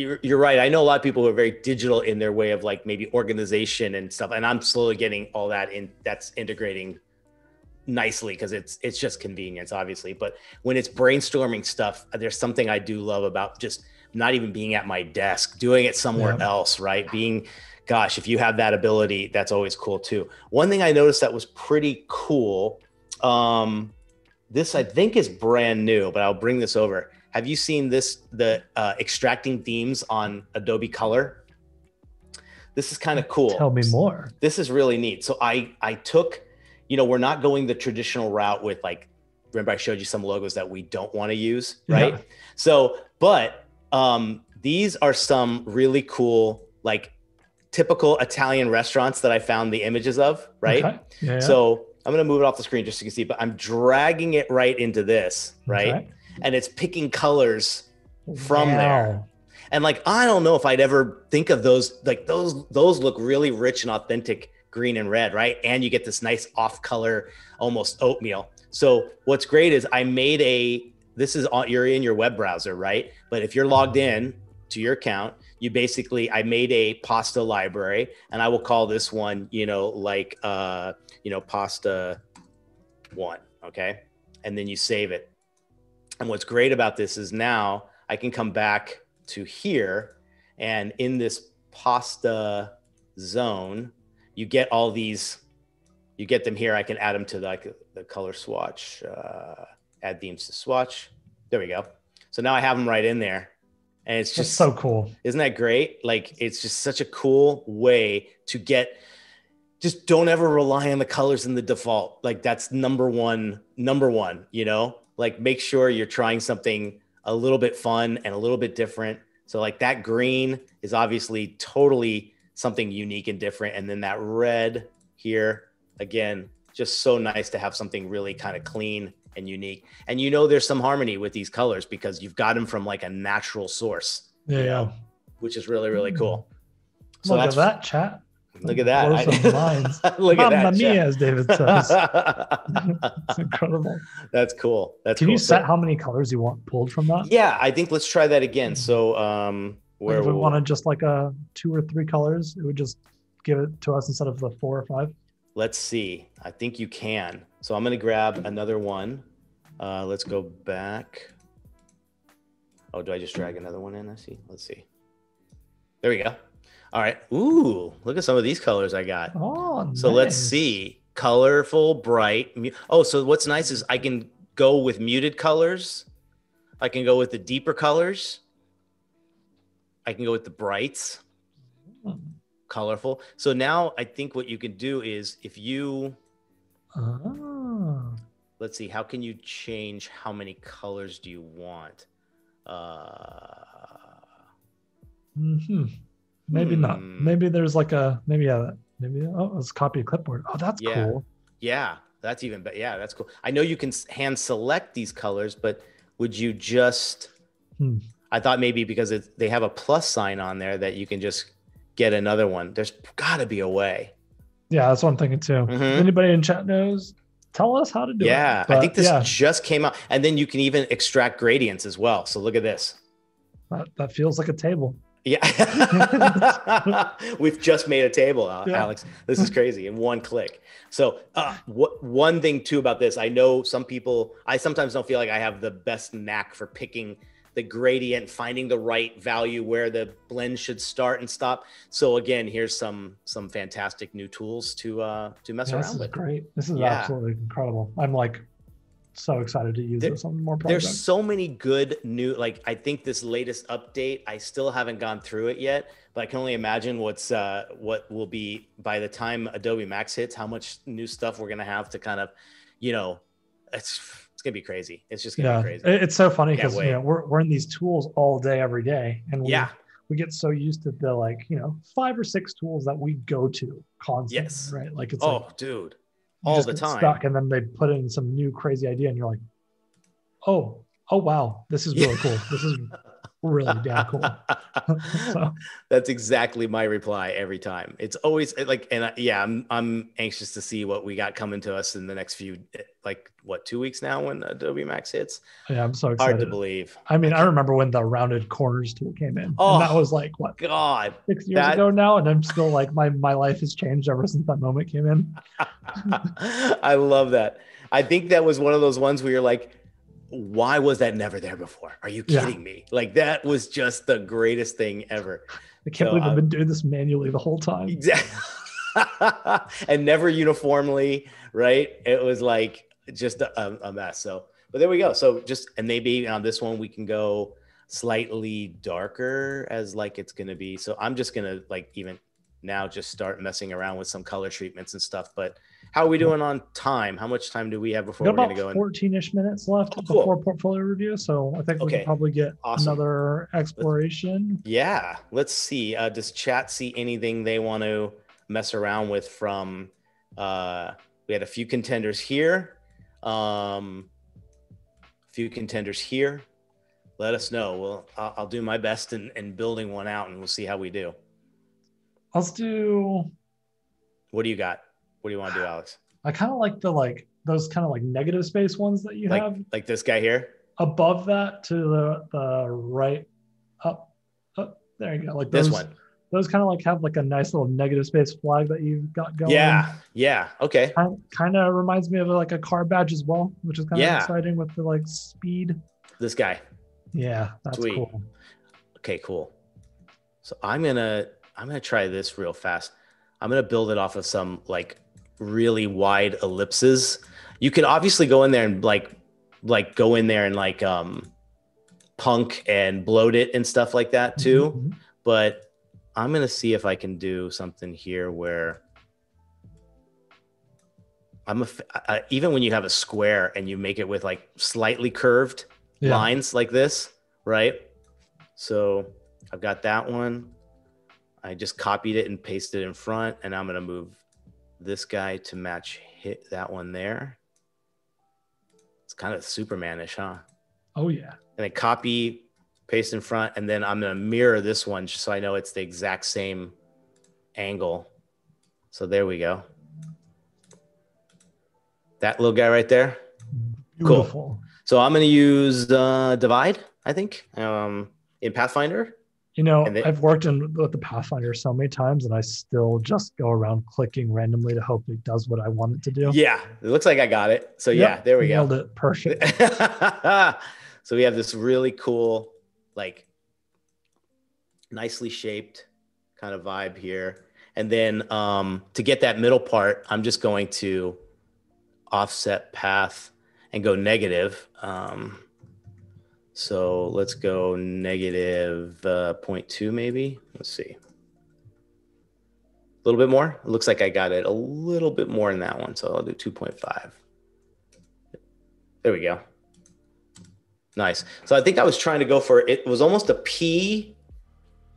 you're, you're right. I know a lot of people who are very digital in their way of like maybe organization and stuff, and I'm slowly getting all that in. That's integrating nicely because it's it's just convenience, obviously. But when it's brainstorming stuff, there's something I do love about just not even being at my desk, doing it somewhere Yeah. else, right? Being gosh, if you have that ability, that's always cool too. One thing I noticed that was pretty cool. Um, this I think is brand new, but I'll bring this over. Have you seen this? The uh, extracting themes on Adobe Color. This is kind of cool. tell me more. This is really neat. So I I took, you know, we're not going the traditional route with like. Remember, I showed you some logos that we don't want to use, right? Yeah. So, but um, these are some really cool, like typical Italian restaurants that I found the images of, right? Okay. Yeah. So I'm gonna move it off the screen just so you can see, but I'm dragging it right into this, right? Okay. And it's picking colors from there. And like I don't know if I'd ever think of those like those those look really rich and authentic green and red, right? And you get this nice off color almost oatmeal. So what's great is I made a this is on you're in your web browser, right? But if you're logged in to your account, you basically I made a pasta library and I will call this one, you know, like uh, you know, pasta one, okay? And then you save it. And what's great about this is now I can come back to here and in this pasta zone, you get all these, you get them here. I can add them to like the color swatch, uh, add themes to swatch. There we go. So now I have them right in there. And it's That's just so cool. isn't that great? Like it's just such a cool way to get just don't ever rely on the colors in the default. Like that's number one, number one, you know? Like make sure you're trying something a little bit fun and a little bit different. So like that green is obviously totally something unique and different. And then that red here, again, just so nice to have something really kind of clean and unique. And you know there's some harmony with these colors because you've got them from like a natural source Yeah. you yeah. know, which is really really cool. Mm-hmm. So Look at that's that chat. Look at that. Blow some minds. look at that. mia, as David says. it's incredible. that's cool. That's Can cool. you set how many colors you want pulled from that? yeah, I think let's try that again. So um Like where if we we'll- wanted just like a two or three colors, it would just give it to us instead of the four or five. let's see. I think you can. So I'm gonna grab another one. Uh let's go back. Oh, do I just drag another one in? I see. Let's see. There we go. All right. Ooh, look at some of these colors I got. Oh, So let's see. Colorful, bright. mu- Oh, so what's nice is I can go with muted colors. I can go with the deeper colors. I can go with the brights, Hmm. colorful. So now I think what you can do is if you, Ah. let's see, how can you change how many colors do you want? Uh, hmm Maybe not. Hmm. Maybe there's like a maybe a maybe oh it's copy a clipboard. Oh, that's Yeah. cool. yeah, that's even better. Yeah, that's cool. I know you can hand select these colors, but would you just? Hmm. I thought maybe because it, they have a plus sign on there that you can just get another one. There's got to be a way. Yeah, that's what I'm thinking too. Mhm. anybody in chat knows, tell us how to do it. Yeah, it. I think this yeah, just came out, and then you can even extract gradients as well. So look at this. that, that feels like a table. Yeah, we've just made a table, Yeah. Alex. This is crazy in one click. So, uh, what one thing too about this, I know some people. I sometimes don't feel like I have the best knack for picking the gradient, finding the right value where the blend should start and stop. So again, here's some some fantastic new tools to uh, to mess Yeah, this around is with. great. This is Yeah. absolutely incredible. I'm like so excited to use There- this on more There's so many good new, like I think this latest update, I still haven't gone through it yet, but I can only imagine what's uh, what will be by the time Adobe Max hits, how much new stuff we're gonna have to kind of, you know, it's it's gonna be crazy. It's just gonna yeah, be crazy. it- it's so funny because you know, we're we're in these tools all day, every day, and we, yeah, we get so used to the like you know five or six tools that we go to constantly, Yes. right? Like it's Oh, like dude. All the time. stuck, and then they put in some new crazy idea, and you're like, oh, oh wow, this is really cool. This is really damn cool. so That's exactly my reply every time. It's always eh, like, and I, yeah, I'm I'm anxious to see what we got coming to us in the next few, eh, like what two weeks now when Adobe Max hits. yeah, I'm so Hard excited. to believe. I mean, I remember when the rounded corners tool came in, Oh, and that was like what God, six years that- ago now, and I'm still like my my life has changed ever since that moment came in. I love that. I think that was one of those ones where you're like, why was that never there before? Are you Yeah. kidding me? Like that was just the greatest thing ever. I can't So, believe I've um, been doing this manually the whole time. Exactly. and never uniformly, right? It was like just a, a mess. So, but there we go. So just, and maybe on this one, we can go slightly darker as like it's going to be. So I'm just going to like even now just start messing around with some color treatments and stuff. But how are we doing on time? How much time do we have before we're going to go in? 14-ish minutes left Oh, cool. before portfolio review, so I think we Okay. can probably get Awesome. another exploration. Yeah, let's see. Uh, does chat see anything they want to mess around with from? Uh, we had a few contenders here, um, a few contenders here. Let us know. Well, I'll, I'll do my best in, in building one out, and we'll see how we do. Let's do. What do you got? What do you want to do, Alex? I kind of like the like those kind of like negative space ones that you Like have like this guy here? above that to the the right up up there you go like This one? those kind of like have like a nice little negative space flag that you've got going Yeah, yeah. Okay. kind of reminds me of like a car badge as well which is kind Yeah. of exciting with the like speed This guy. yeah that's Sweet. cool Okay, cool. So I'm gonna I'm gonna try this real fast. I'm gonna build it off of some like really wide ellipses. You can obviously go in there and like like go in there and like um pucker and bloat it and stuff like that too. Mhm. But I'm gonna see if I can do something here where I'm a f- I- even when you have a square and you make it with like slightly curved yeah lines like this, right? So I've got that one. I just copied it and pasted it in front, and I'm gonna move this guy to match hit that one there. It's kind of Supermanish, huh? oh yeah And then copy, paste in front, and then I'm gonna mirror this one just so I know it's the exact same angle. So there we go. That little guy right there. Cool. So I'm going to use uh, divide, I think, um, in Pathfinder. You know they- i've worked in with the pathfinder so many times and i still just go around clicking randomly to hope it does what i want it to do Yeah, it looks like I got it. So Yep, yeah, there we nailed go. it perfect so we have this really cool, like, nicely shaped kind of vibe here. And then um, to get that middle part, I'm just going to offset path and go negative. Um, so let's go negative uh, 0.2 maybe. Let's see. A little bit more. It looks like I got it a little bit more in that one. So I'll do 2.5. There we go. Nice. So I think I was trying to go for it was almost a P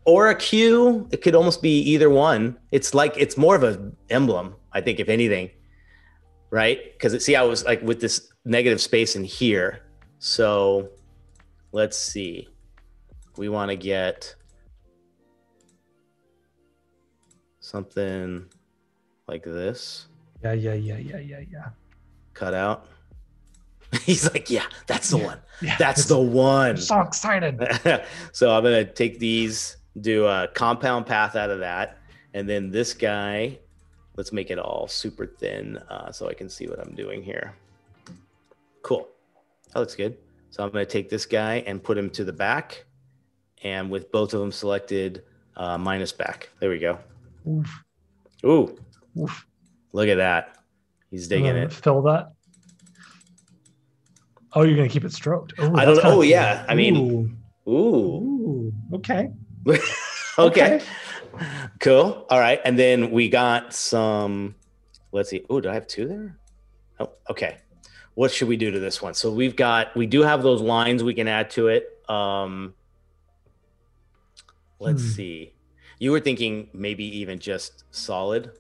or a Q. It could almost be either one. It's like it's more of an emblem, I think, if anything. Right? Because see, I was like with this negative space in here. So let's see. We want to get something like this yeah yeah yeah yeah yeah yeah cut out. He's like, yeah, that's the Yeah. one. yeah That's the one. I'm so excited so I'm gonna take these, do a compound path out of that, and then this guy, let's make it all super thin uh, so I can see what I'm doing here. Cool. That looks good. So I'm gonna take this guy and put him to the back, and with both of them selected, uh, minus back. There we go. Oof, Ooh, oof. look at that. He's digging Uh, it. Fill that. Oh, you're gonna keep it stroked. Ooh, I don't know. Oh, yeah. I mean- Ooh. Ooh. Ooh, okay. okay. Cool. All right. And then we got some, let's see. Oh, do I have two there? Oh, okay. What should we do to this one? So we've got, we do have those lines we can add to it. Um, let's Hmm. see. You were thinking maybe even just solid.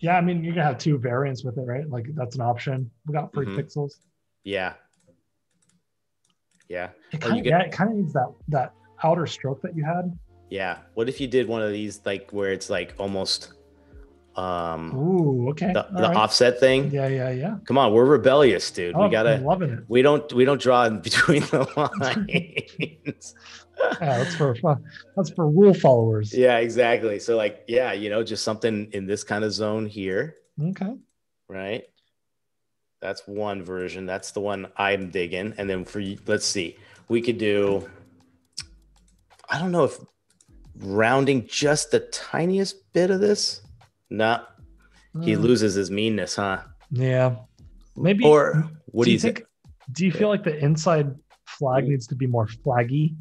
Yeah, I mean you can have two variants with it, right? Like that's an option. We got free Mhm. pixels. Yeah. Yeah. It kind you of yeah, it kind of needs that that outer stroke that you had. Yeah. What if you did one of these like where it's like almost um Ooh, okay. the, the right. offset thing? Yeah, yeah, yeah. Come on, we're rebellious, dude. Oh, we I'm gotta loving it. we don't we don't draw in between the lines. Yeah, that's for that's for rule followers. yeah, exactly. So like, yeah, you know, just something in this kind of zone here, Okay. right? That's one version. That's the one I'm digging. And then for you, let's see, we could do. I don't know if rounding just the tiniest bit of this. No, he Mm, loses his meanness, huh? Yeah. Maybe. Or what do, you think? Do you feel like the inside flag needs to be more flaggy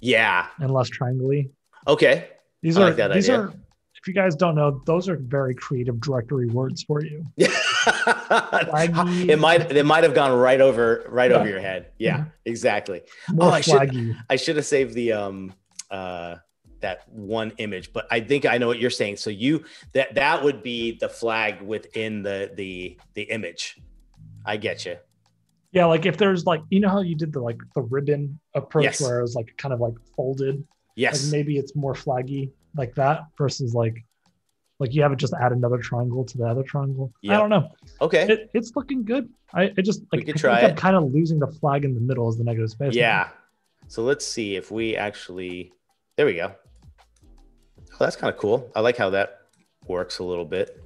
Yeah. and less triangly? Okay. These I are like that these idea. are. If you guys don't know, those are very creative directory words for you. it might it might have gone right over right Yeah. over your head. Yeah, Mhm. exactly. More I should- flaggy. I should have saved the um uh that one image, but I think I know what you're saying. So you that that would be the flag within the the the image. I get you. Yeah, like if there's like you know how you did the like the ribbon approach Yes. where it was like kind of like folded. Yes. Like maybe it's more flaggy like that versus like like you have it just add another triangle to the other triangle. I don't know. Okay. It, it's looking good. I it just We like could I try think I'm kind of losing the flag in the middle as the negative space. Yeah. So let's see if we actually there we go. Oh, that's kind of cool. I like how that works a little bit.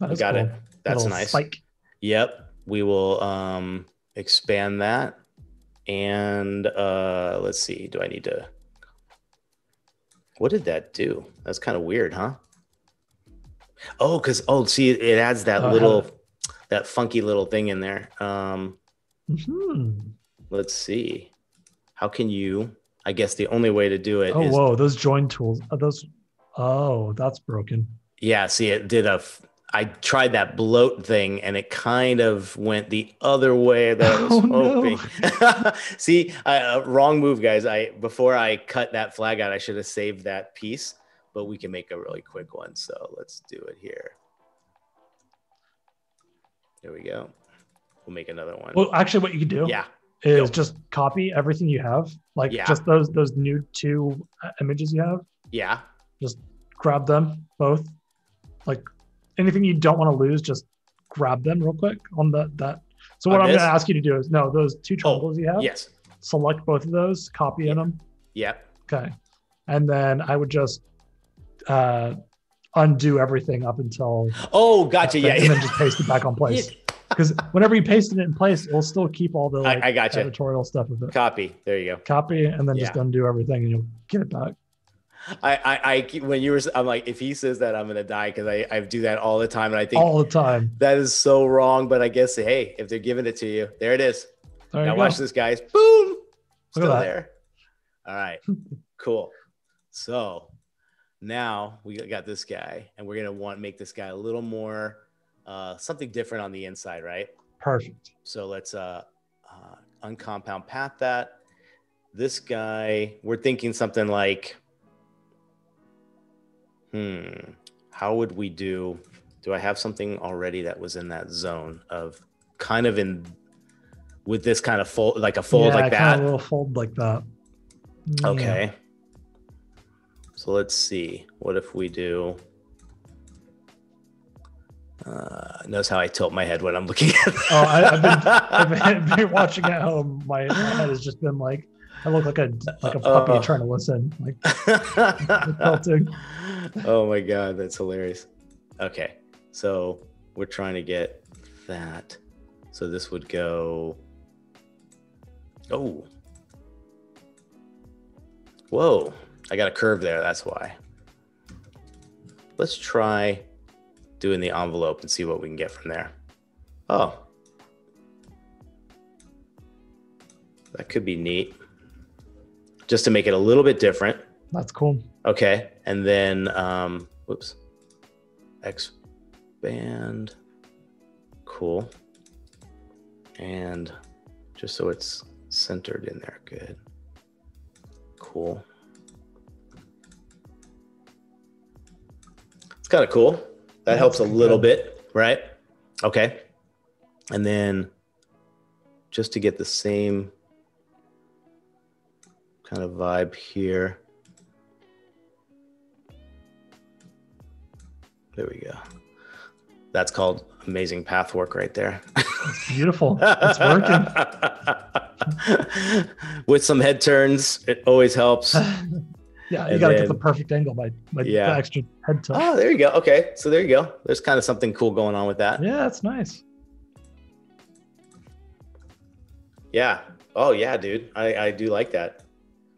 Is got cool. it. That's nice. Spike. Yep. We will um expand that. And uh let's see. Do I need to what did that do? That's kind of weird, huh? Oh, because oh, see, it adds that I little that funky little thing in there. Um, Mhm. let's see. How can you? I guess the only way to do it. Oh whoa, those join tools. Are those oh that's broken. yeah. See, it did a. f- I tried that bloat thing, and it kind of went the other way that I was Oh, no. see, uh, wrong move, guys. I before I cut that flag out, I should have saved that piece. But we can make a really quick one. So let's do it here. There we go. We'll make another one. Well, actually, what you can do yeah. is Go. just copy everything you have, like Yeah. just those those new two uh, images you have. Yeah. Just grab them both, like anything you don't want to lose, just grab them real quick on the that. So what On I'm? Oh, going to ask you to do is no, those two triangles you have. Yes. Select both of those, copy in them. Yep. Okay, and then I would just uh, undo everything up until Oh, gotcha. Yeah. and then just paste it back on place. Because whenever you paste it in place, it'll still keep all the like, I, I gotcha. editorial stuff of it. Copy. There you go. Copy and then just undo everything, and you'll get it back. I, I, I when you were, I'm like, if he says that, I'm gonna die because I, I do that all the time, and I think all the time. that is so wrong. But I guess, hey, if they're giving it to you, there it is. There now watch go. this, guys. Boom, still there. All right, cool. So now we got this guy, and we're gonna want make this guy a little more uh, something different on the inside, right? Perfect. So let's uh, uh, uncompound path that. This guy, we're thinking something like, hmm, how would we do? Do I have something already that was in that zone of kind of in with this kind of fold, like a fold yeah, like kind that? of a little fold like that. Yeah. Okay. So let's see. What if we do? Uh, notice how I tilt my head when I'm looking at. Oh, I, I've been I've been, been watching at home. My, my head has just been like I look like a like a puppy Uh, trying to listen. Like tilting. oh my god, that's hilarious. Okay, so we're trying to get that. So this would go. Oh. Whoa, I got a curve there. That's why. Let's try doing the envelope and see what we can get from there. Oh. That could be neat. Just to make it a little bit different. that's cool. Okay. And then, um, whoops, expand. Cool. And just so it's centered in there. Good. Cool. It's kind of cool. That helps a little bit, right? Okay. And then just to get the same kind of vibe here. There we go. That's called amazing path work right there. It's beautiful. It's working. With some head turns, it always helps. yeah, you got to get the perfect angle by, by Yeah. the extra head tilt. Oh, there you go. Okay. So there you go. There's kind of something cool going on with that. Yeah, that's nice. Yeah. Oh yeah, dude. I, I do like that.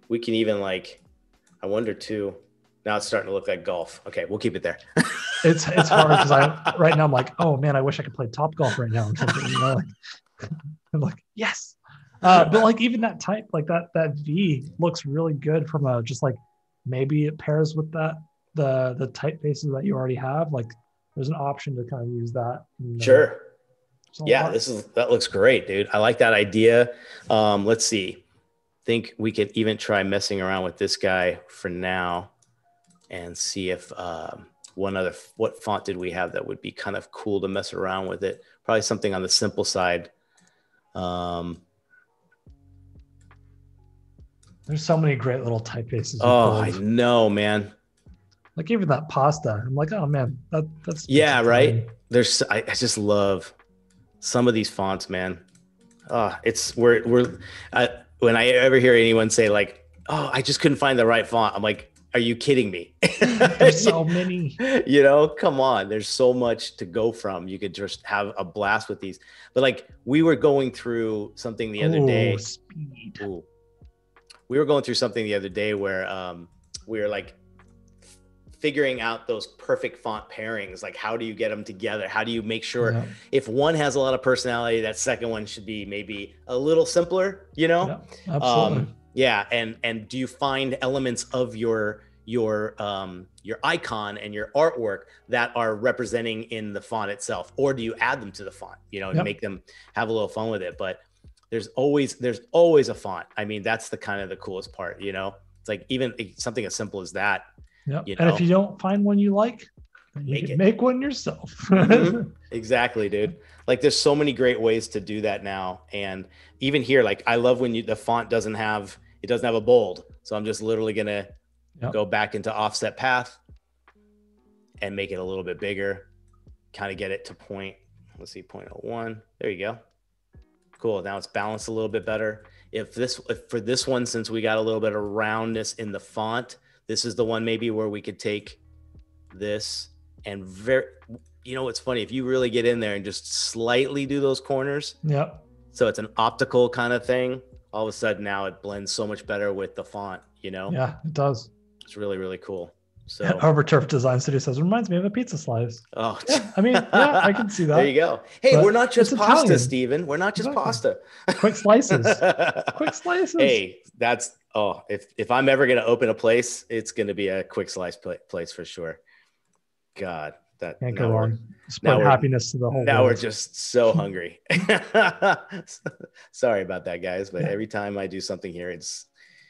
We can even like I wonder too. Now it's starting to look like golf. Okay, we'll keep it there. It's it's hard because I right now I'm like, oh man, I wish I could play Topgolf right now or something. You know, like I'm like, yes. Uh, but like even that type, like that that V looks really good from a just like maybe it pairs with that the the typefaces that you already have. Like there's an option to kind of use that. and, Sure. Yeah, this is that looks great, dude. I like that idea. Um, let's see. Think we could even try messing around with this guy for now and see if um, one other what font did we have that would be kind of cool to mess around with it. Probably something on the simple side. Um, There's so many great little typefaces. oh, I know, man. like even that pasta. I'm like, oh man, that that's Yeah, right? Italian. there's I, I just love some of these fonts man uh it's we're we're I, when i ever hear anyone say like oh i just couldn't find the right font i'm like are you kidding me There's so many. you know come on there's so much to go from you could just have a blast with these but like we were going through something the other Ooh, day speed. Ooh. We were going through something the other day where um, we were like figuring out those perfect font pairings. Like, how do you get them together? How do you make sure Yeah, if one has a lot of personality, that second one should be maybe a little simpler, you know? yeah, absolutely. Um, yeah, and and do you find elements of your your um your icon and your artwork that are representing in the font itself, or do you add them to the font? You know, and Yep. make them have a little fun with it. But there's always there's always a font. I mean, that's the kind of the coolest part. You know, it's like even something as simple as that. Yeah. you And if you don't find one you like, you Make can it. make one yourself. Mhm. Exactly, dude. Like there's so many great ways to do that now. And even here, like I love when you the font doesn't have it doesn't have a bold. So I'm just literally gonna Yep. go back into offset path and make it a little bit bigger, kind of get it to point, let's see, 0.01. There you go. Cool. Now it's balanced a little bit better. If this if for this one, since we got a little bit of roundness in the font, this is the one maybe where we could take this and very you know what's funny if you really get in there and just slightly do those corners yep. so it's an optical kind of thing all of a sudden now it blends so much better with the font you know Yeah, it does. it's really really cool so Overturf Design Studio says reminds me of a pizza slice. oh Yeah, I mean, yeah, I can see that. there you go hey we're not just pasta Italian. Steven. we're not just Exactly. pasta Quick slices. Quick slices. hey that's oh if if i'm ever going to open a place it's going to be a quick slice pla- place for sure god that Can't go wrong. Spread happiness to the whole now we're just so hungry. Sorry about that, guys. But every time I do something here, it's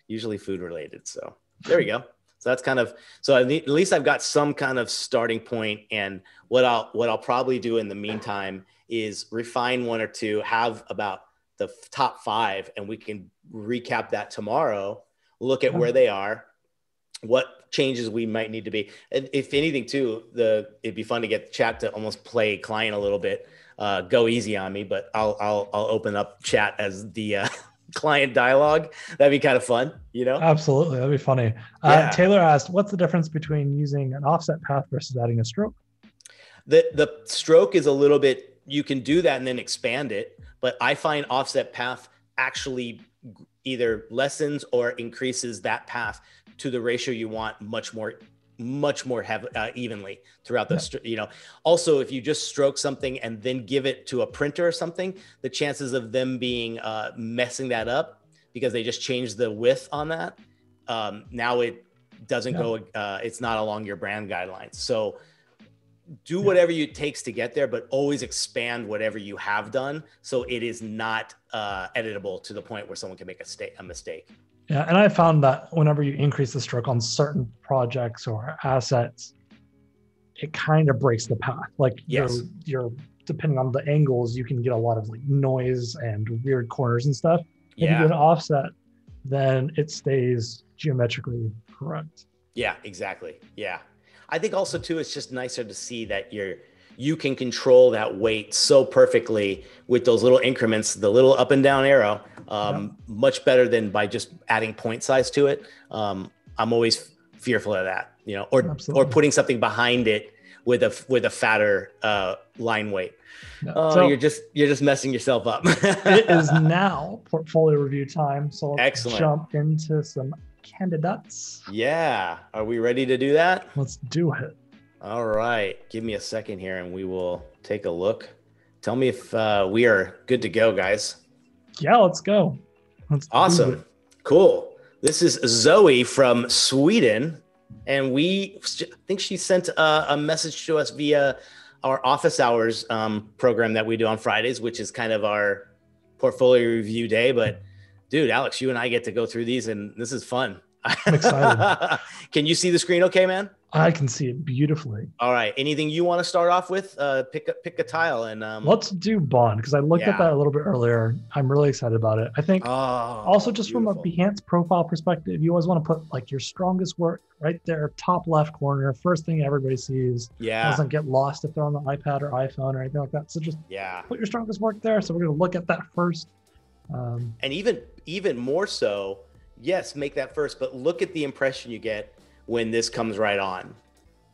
usually food related. So there we go. So that's kind of so at least I've got some kind of starting point. And what I'll what I'll probably do in the meantime is refine one or two, have about the top five, and we can recap that tomorrow. Look at where they are, what changes we might need to be. And if anything, too, the it'd be fun to get chat to almost play client a little bit. Uh, go easy on me, but I'll I'll I'll open up chat as the uh, client dialogue. That'd be kind of fun, you know. Absolutely, that'd be funny. Yeah. Uh, Taylor asked, "What's the difference between using an offset path versus adding a stroke?" the the stroke is a little bit you can do that and then expand it but i find offset path actually either lessens or increases that path to the ratio you want much more much more uh, evenly throughout the Yeah. you know also if you just stroke something and then give it to a printer or something the chances of them being uh, messing that up because they just changed the width on that um, now it doesn't Yeah. go uh, it's not along your brand guidelines so do whatever it takes to get there, but always expand whatever you have done so it is not uh, editable to the point where someone can make a, sta- a mistake. Yeah, and I found that whenever you increase the stroke on certain projects or assets, it kind of breaks the path. Like Yes. you're, you're depending on the angles, you can get a lot of like noise and weird corners and stuff. If you do an offset, then it stays geometrically correct. Yeah, exactly. Yeah. I think also too it's just nicer to see that you're you can control that weight so perfectly with those little increments, the little up and down arrow, um, much better than by just adding point size to it. Um, I'm always fearful of that, you know, or Absolutely. or putting something behind it with a with a fatter uh, line weight. Yeah. Oh, so you're just you're just messing yourself up. it is now portfolio review time. So let's Excellent. jump into some candidates. yeah. Are we ready to do that? Let's do it. All right. Give me a second here and we will take a look. Tell me if uh, we are good to go, guys. Yeah, let's go. Let's Awesome. Cool. This is Zoe from Sweden. And we I think she sent a, a message to us via our office hours um, program that we do on Fridays, which is kind of our portfolio review day. But dude, Alex, you and I get to go through these and this is fun. I'm excited. Can you see the screen okay, man? I can see it beautifully. All right. Anything you want to start off with? Uh, pick a pick a tile and um, Let's do Bond because I looked Yeah. at that a little bit earlier. I'm really excited about it. I think Oh, also just from a beautiful. Behance profile perspective, you always want to put like your strongest work right there, top left corner, first thing everybody sees. Yeah. Doesn't get lost if they're on the iPad or iPhone or anything like that. So just Yeah. put your strongest work there. So we're gonna look at that first. Um, And even even more so, yes, make that first, but look at the impression you get when this comes right on.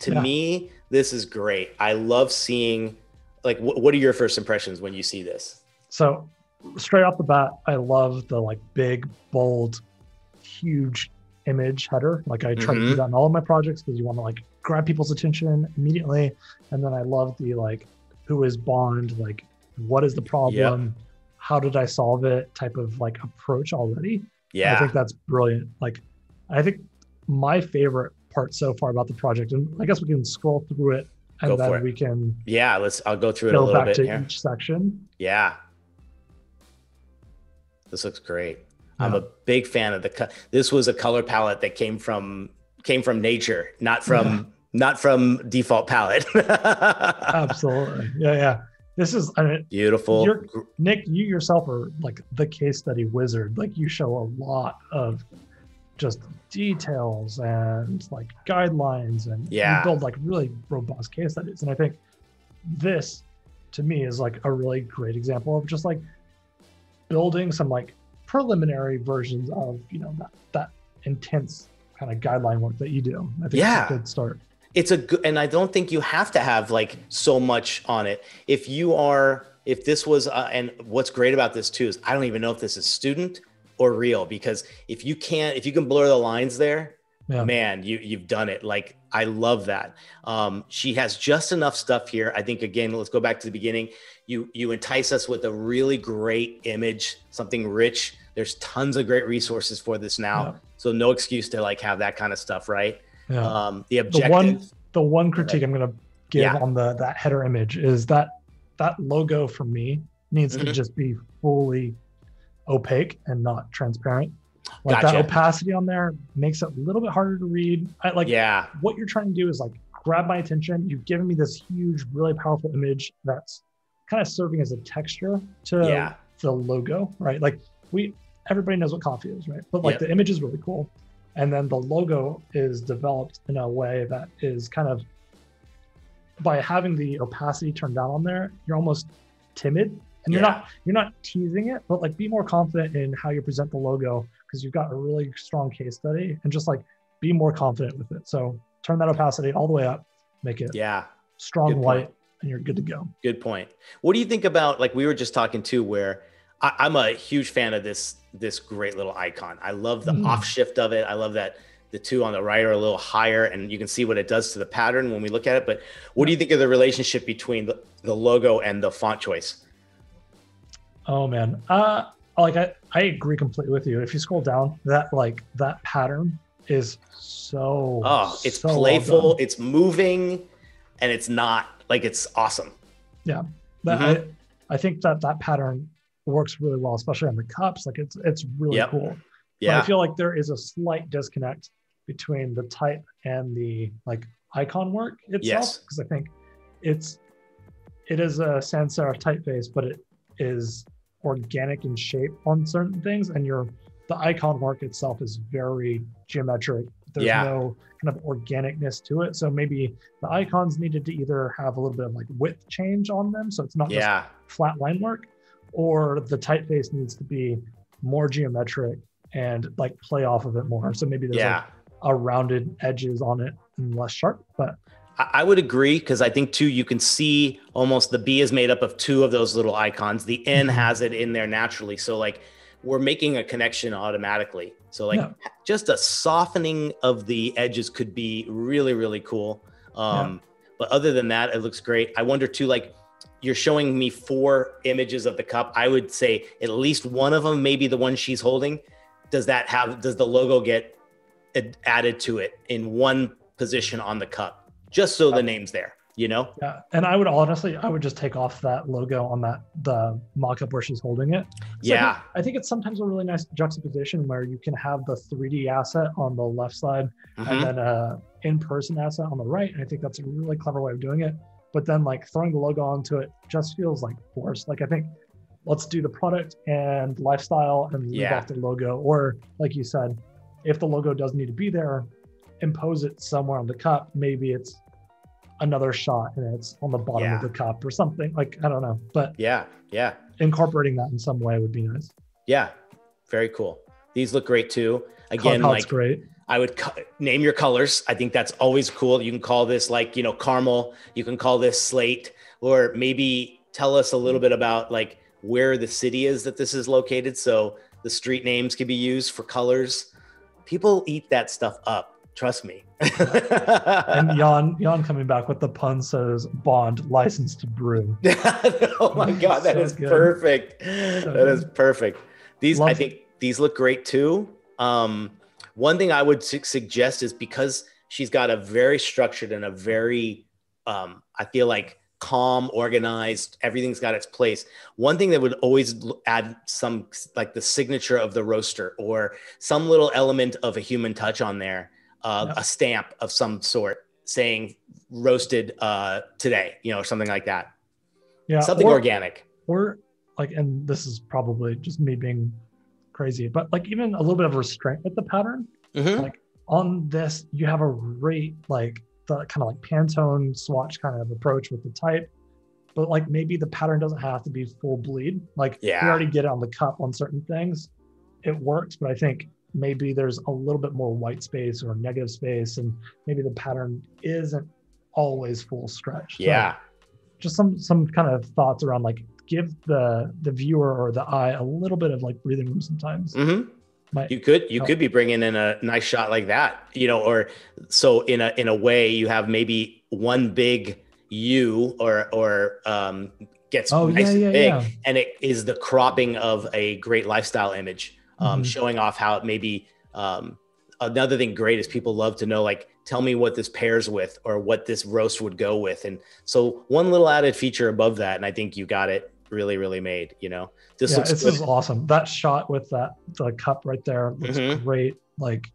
To Yeah. me, this is great. I love seeing like wh- what are your first impressions when you see this? So straight off the bat, I love the like big, bold, huge image header. Like I try to do Mhm. that in all of my projects because you want to like grab people's attention immediately. And then I love the like, who is Bond? Like, what is the problem? How did I solve it? Type of like approach already. Yeah. I think that's brilliant. Like, I think my favorite part so far about the project, and I guess we can scroll through it and Go then we can yeah, let's I'll go through it a little back bit to here. each section. Yeah. This looks great. I'm a big fan of the co- this was a color palette that came from came from nature, not from Yeah. not from default palette. Absolutely. Yeah, yeah. This is I mean, Beautiful. Nick, you yourself are like the case study wizard. Like you show a lot of just details and like guidelines and Yeah. you build like really robust case studies. And I think this to me is like a really great example of just like building some like preliminary versions of, you know, that that intense kind of guideline work that you do. I think Yeah. it's a good start. It's a good and i don't think you have to have like so much on it. If you are if this was uh, and what's great about this too is i don't even know if this is student or real because if you can't if you can blur the lines there Yeah. man you you've done it. Like i love that. Um she has just enough stuff here. I think again let's go back to the beginning. You you entice us with a really great image something rich. There's tons of great resources for this now. Yeah. so no excuse to like have that kind of stuff right Yeah. um the the one the one critique I'm gonna give Yeah. on the that header image is that that logo for me needs to Mhm. just be fully opaque and not transparent. Like Gotcha. that opacity on there makes it a little bit harder to read. I like yeah what you're trying to do is like grab my attention. You've given me this huge, really powerful image that's kind of serving as a texture to Yeah. the logo, right? Like we everybody knows what coffee is, right? But like Yep. the image is really cool. And then the logo is developed in a way that is kind of by having the opacity turned down on there, you're almost timid. And you're Yeah. not you're not teasing it, but like be more confident in how you present the logo because you've got a really strong case study and just like be more confident with it. So turn that opacity all the way up, make it yeah strong white, and you're good to go. good point what do you think about like we were just talking to where I, i'm a huge fan of this this great little icon i love the Mhm. off shift of it i love that the two on the right are a little higher and you can see what it does to the pattern when we look at it but what do you think of the relationship between the, the logo and the font choice Oh man. Uh like I, I agree completely with you. If you scroll down, that like that pattern is so oh it's so playful done. it's moving and it's not like it's awesome That- Mhm. I, I think that that pattern works really well, especially on the cups. Like it's it's really Yep. cool. But yeah I feel like there is a slight disconnect between the type and the like icon work itself Yes. because I think it's it is a sans serif typeface, but it is organic in shape on certain things, and your the icon work itself is very geometric. There's Yeah. no kind of organicness to it. So maybe the icons needed to either have a little bit of like width change on them, so it's not just Yeah. flat line work, or the typeface needs to be more geometric and like play off of it more. So maybe there's Yeah. like a rounded edges on it and less sharp. But I would agree because I think too you can see almost the B is made up of two of those little icons. The N Mhm. has it in there naturally, so like we're making a connection automatically. So like Yeah. just a softening of the edges could be really really cool. Um, But other than that, it looks great. I wonder too, like you're showing me four images of the cup. I would say at least one of them, maybe the one she's holding. Does that have? Does the logo get ad- added to it in one position on the cup, just so the name's there? You know? yeah, and I would honestly, I would just take off that logo on that the mock-up where she's holding it. So I Yeah. think, I think it's sometimes a really nice juxtaposition where you can have the 3D asset on the left side Mhm. and then a in-person asset on the right. And I think that's a really clever way of doing it. But then like throwing the logo onto it just feels like forced. Like I think let's do the product and lifestyle and leave Yeah. off the logo. Or like you said, if the logo does need to be there, impose it somewhere on the cup. Maybe it's another shot and it's on the bottom Yeah. of the cup or something. Like I don't know. But Yeah. Yeah. incorporating that in some way would be nice. Yeah. Very cool. These look great too. Again, Clubhouse like great. I would cu- name your colors. I think that's always cool. You can call this like, you know, caramel. You can call this slate, or maybe tell us a little bit about like where the city is that this is located. So the street names can be used for colors. People eat that stuff up. Trust me. And Jan Jan coming back with the pun says Bond license to brew. oh my god, that So is good. perfect. that is perfect. These I Love- think these look great too. Um, one thing I would su- suggest is because she's got a very structured and a very um, I feel like calm, organized. Everything's got its place. One thing that would always add some like the signature of the roaster or some little element of a human touch on there, uh, Yeah. a stamp of some sort saying roasted uh, today, you know, or something like that. Yeah. something or, organic. or like and this is probably just me being crazy, but like even a little bit of restraint with the pattern. Mhm. Like on this, you have a great like the kind of like Pantone swatch kind of approach with the type. But like maybe the pattern doesn't have to be full bleed. Like Yeah. we already get it on the cup on certain things. It works, but I think maybe there's a little bit more white space or negative space, and maybe the pattern isn't always full stretch. So Yeah. just some some kind of thoughts around like give the the viewer or the eye a little bit of like breathing room sometimes. hmm Might- You could you help. could be bringing in a nice shot like that, you know, or so in a in a way you have maybe one big U or or um, gets Oh nice yeah, and yeah, big, yeah. and it is the cropping of a great lifestyle image, um, Mhm. showing off how it maybe. Um, another thing great is people love to know like tell me what this pairs with or what this roast would go with, and so one little added feature above that, and I think you got it really really made. You know, this yeah, looks this is awesome. That shot with that the cup right there looks Mhm. great. Like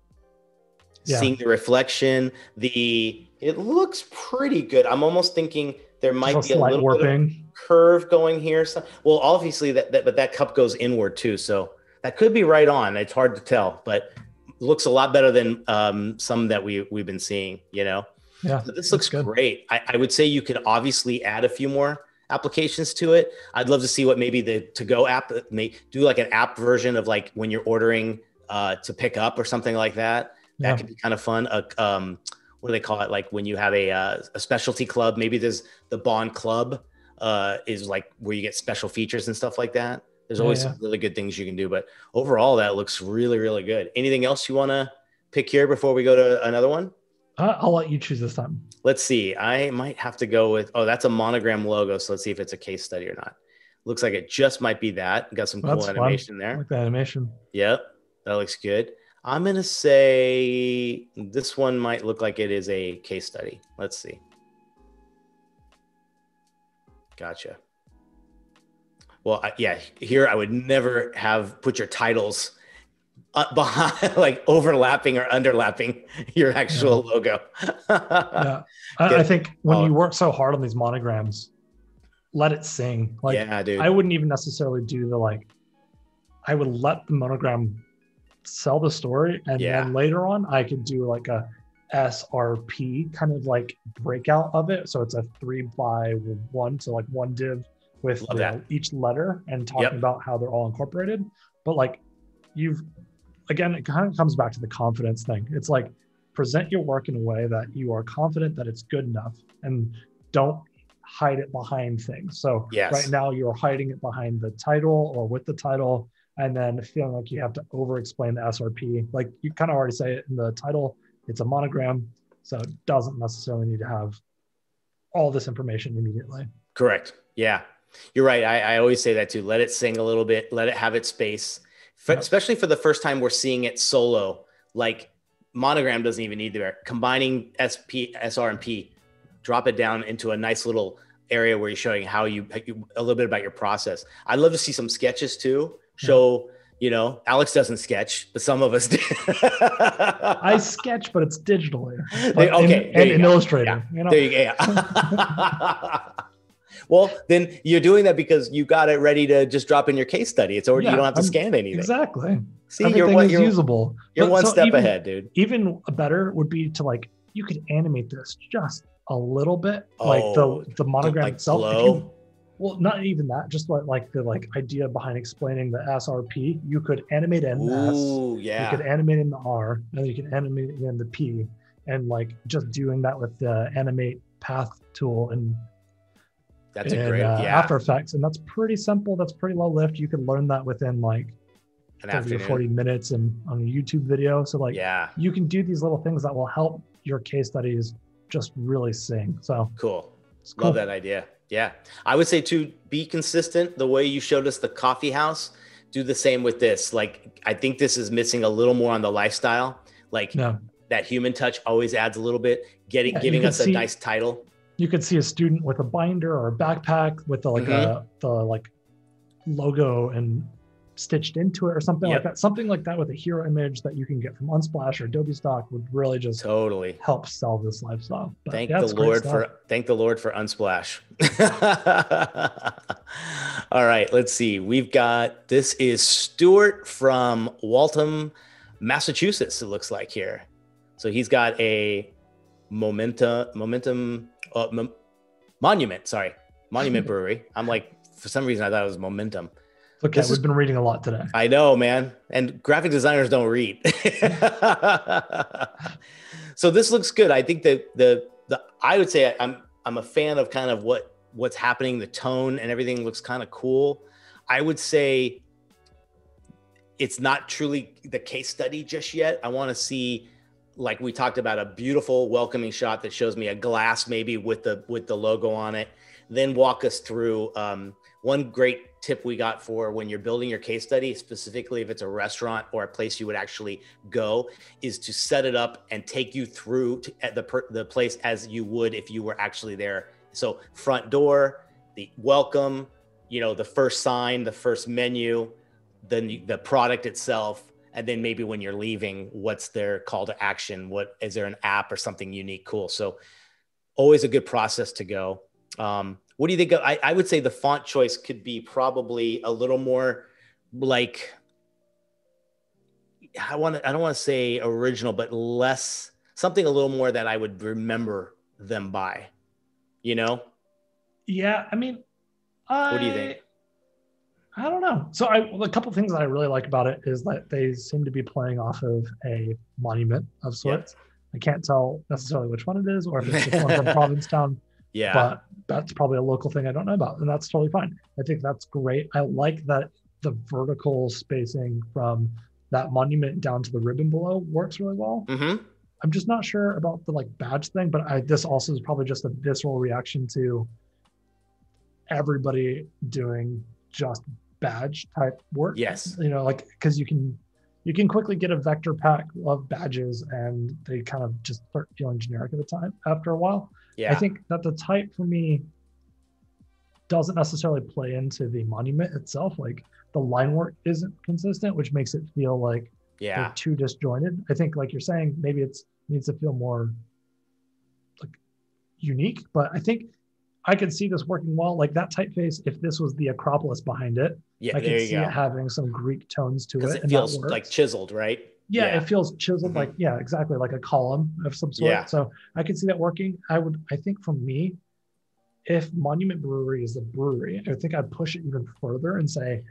Yeah. seeing the reflection the it looks pretty good i'm almost thinking there might just be a little warping. curve going here so, well obviously that, that but that cup goes inward too so that could be right on it's hard to tell but looks a lot better than um, some that we we've been seeing you know Yeah, so this looks great I, I would say you could obviously add a few more applications to it i'd love to see what maybe the to go app may do like an app version of like when you're ordering uh, to pick up or something like that that Yeah. could be kind of fun. Uh, um, what do they call it? Like when you have a uh, a specialty club, maybe there's the Bond Club uh, is like where you get special features and stuff like that. There's always yeah. some really good things you can do, but overall, that looks really, really good. Anything else you want to pick here before we go to another one? Uh, I'll let you choose this time. Let's see. I might have to go with. Oh, that's a monogram logo. So let's see if it's a case study or not. Looks like it just might be that. Got some cool That's fun. animation I there. like the animation. Yep, that looks good. I'm gonna say this one might look like it is a case study. Let's see. Gotcha. Well, I, yeah, here I would never have put your titles uh, behind, like overlapping or underlapping your actual yeah. logo. yeah, I, I, think when oh. you work so hard on these monograms, let it sing. Like, yeah, dude. I wouldn't even necessarily do the like. I would let the monogram sell the story, and yeah. then later on, I could do like a SRP kind of like breakout of it. So it's a three by one, so like one div with each letter and talking yep. about how they're all incorporated. But like you've again, it kind of comes back to the confidence thing. It's like present your work in a way that you are confident that it's good enough and don't hide it behind things. So yes. right now you're hiding it behind the title or with the title and then feeling like you have to over explain the SRP. Like you kind of already say it in the title, it's a monogram. So it doesn't necessarily need to have all this information immediately. Correct. Yeah. You're right. I, I always say that too. Let it sing a little bit, let it have its space, for, yep. especially for the first time we're seeing it solo. Like monogram doesn't even need to be combining SP, SR, and P, drop it down into a nice little area where you're showing how you, a little bit about your process. I'd love to see some sketches too, show you know alex doesn't sketch but some of us do i sketch but it's digitally but okay in, and in illustrator yeah. you know there you go yeah. well then you're doing that because you got it ready to just drop in your case study. It's already yeah, you don't have to I'm, scan anything. exactly. See Everything you're, you're usable. you're but, one so step even, ahead dude. even better would be to like you could animate this just a little bit oh, like the the monogram like itself. Well not even that just what like the like idea behind explaining the srp you could animate in Ooh, s yeah. you could animate in the r and you can animate in the p and like just doing that with the animate path tool and that's a great uh, yeah. after effects and that's pretty simple that's pretty low lift you can learn that within like An 30 or 40 minutes and on a youtube video so like yeah you can do these little things that will help your case studies just really sing so cool, cool. love that idea yeah. I would say to be consistent, the way you showed us the coffee house, do the same with this. Like, I think this is missing a little more on the lifestyle. Like, no. that human touch always adds a little bit, getting yeah, giving us see, a nice title. You could see a student with a binder or a backpack with the, like mm-hmm. a the like logo and stitched into it or something yep. like that. Something like that with a hero image that you can get from Unsplash or Adobe Stock would really just totally help sell this lifestyle. But thank yeah, the Lord for thank the Lord for Unsplash. All right, let's see. We've got this is Stuart from Waltham, Massachusetts. It looks like here. So he's got a momentum momentum uh, monument. Sorry, monument brewery. I'm like for some reason I thought it was momentum. Okay, this we've is, been reading a lot today. I know, man. And graphic designers don't read. so this looks good. I think that the the I would say I'm I'm a fan of kind of what what's happening, the tone and everything looks kind of cool. I would say it's not truly the case study just yet. I want to see like we talked about a beautiful welcoming shot that shows me a glass maybe with the with the logo on it then walk us through um, one great tip we got for when you're building your case study, specifically if it's a restaurant or a place you would actually go, is to set it up and take you through to, the per, the place as you would if you were actually there. So front door, the welcome, you know, the first sign, the first menu, then the product itself, and then maybe when you're leaving, what's their call to action? What is there an app or something unique? Cool. So always a good process to go. Um, what do you think? Of, I, I would say the font choice could be probably a little more like I want to I don't want to say original, but less something a little more that I would remember them by. You know? Yeah, I mean, I, what do you think? I don't know. So a couple things that I really like about it is that they seem to be playing off of a monument of sorts. Yep. I can't tell necessarily which one it is, or if it's just one from Provincetown. Yeah. But that's probably a local thing I don't know about, and that's totally fine. I think that's great. I like that the vertical spacing from that monument down to the ribbon below works really well. Mm-hmm. I'm just not sure about the like badge thing, but I this also is probably just a visceral reaction to everybody doing just badge type work. Yes. You know, like because you can you can quickly get a vector pack of badges and they kind of just start feeling generic at the time after a while. Yeah. I think that the type for me doesn't necessarily play into the monument itself. Like the line work isn't consistent, which makes it feel like Yeah. Too disjointed. I think, like you're saying, maybe it's needs to feel more like unique. But I think I could see this working well. Like that typeface, if this was the Acropolis behind it, Yeah. I could see go. it having some Greek tones to it. it feels like chiseled, right? yeah, yeah. it feels chiseled, Mhm. like yeah, exactly, like a column of some sort. Yeah. So I could see that working. I would, I think for me, if Monument Brewery is a brewery, I think I'd push it even further and say,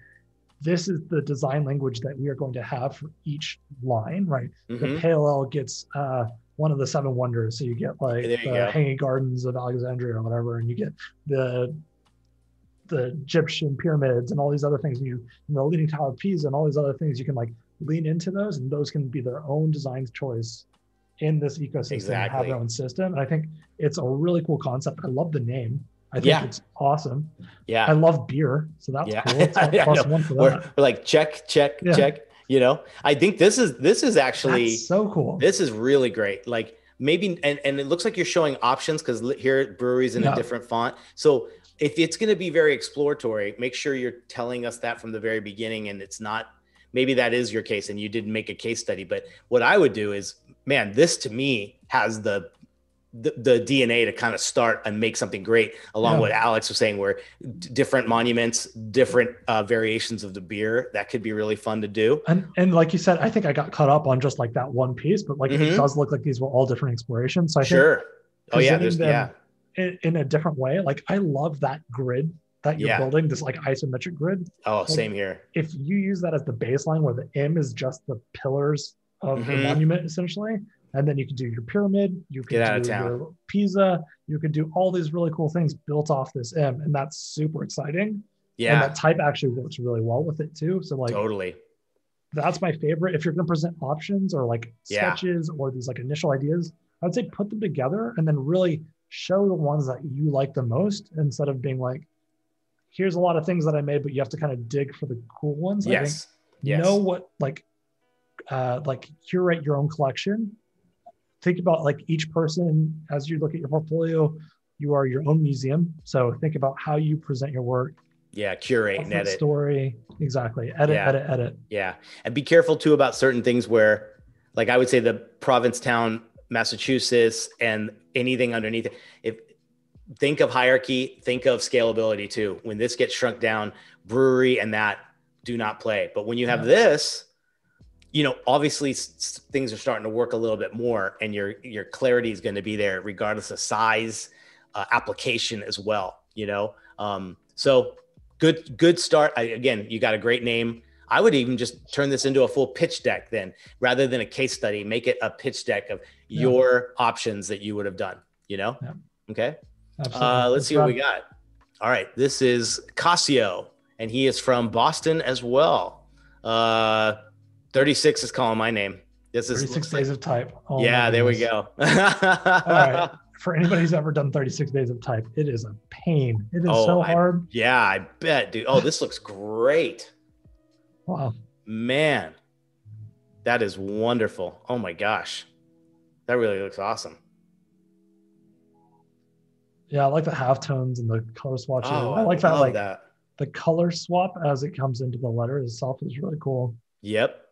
this is the design language that we are going to have for each line, right? The Mhm. pale ale gets uh, one of the seven wonders. So you get like you the go. Hanging Gardens of Alexandria or whatever, and you get the the Egyptian pyramids and all these other things. And you, and the Leaning Tower of Pisa and all these other things. You can like lean into those, and those can be their own design choice in this ecosystem and have their own system. And I think it's a really cool concept. I love the name. I think Yeah. it's awesome. Yeah. I love beer, so that's Yeah. cool. It's plus one for We're, that. we're like check, check, Yeah. check. You know, I think this is this is actually That's so cool. this is really great. Like maybe and and it looks like you're showing options because here breweries in Yeah. a different font. So if it's going to be very exploratory, make sure you're telling us that from the very beginning, and it's not. Maybe that is your case, and you didn't make a case study. But what I would do is, man, this to me has the the, the DNA to kind of start and make something great. Along Yeah. with Alex was saying, where d- different monuments, different uh, variations of the beer, that could be really fun to do. And and like you said, I think I got caught up on just like that one piece, but like it Mhm. does look like these were all different explorations. So I think Sure. Oh yeah. There's yeah. in, in a different way. Like I love that grid that you're Yeah. building, this like isometric grid. Oh, same here. If you use that as the baseline where the M is just the pillars of the Mhm. monument essentially, and then you can do your pyramid, you can Get out of do town. your Pisa, you can do all these really cool things built off this M, and that's super exciting. Yeah, And that type actually works really well with it too. So like totally. that's my favorite. If you're going to present options or like Yeah. sketches or these like initial ideas, I'd say put them together and then really show the ones that you like the most instead of being like, here's a lot of things that I made, but you have to kind of dig for the cool ones. I think Yes. Yes. know what like uh like curate your own collection. Think about like each person as you look at your portfolio, you are your own museum. So think about how you present your work, Yeah. Curate and that edit. story. Exactly. Edit, Yeah. edit, edit. Yeah. And be careful too about certain things where, like I would say the Provincetown, Massachusetts, and anything underneath it. If think of hierarchy, think of scalability too. When this gets shrunk down, brewery and that do not play. But when you have Yeah. this, you know, obviously s- things are starting to work a little bit more, and your your clarity is going to be there regardless of size, uh, application as well. You know, um, so good good start. I, again, you got a great name. I would even just turn this into a full pitch deck then, rather than a case study. Make it a pitch deck of Yeah. your options that you would have done. You know, Yeah. okay. Absolutely. Uh, let's That's see what we got. All right, this is Casio, and he is from Boston as well. Uh, 36 is calling my name. This is 36 days of type. Oh yeah, there we go. right. For anybody who's ever done 36 days of type, it is a pain. It is Oh, so I- hard. Yeah, I bet, dude. Oh, this looks great. Wow. Man, that is wonderful. Oh my gosh. That really looks awesome. Yeah, I like the halftones and the color swatches. Oh, I like that. love Like that. the color swap as it comes into the letter itself is really cool. Yep.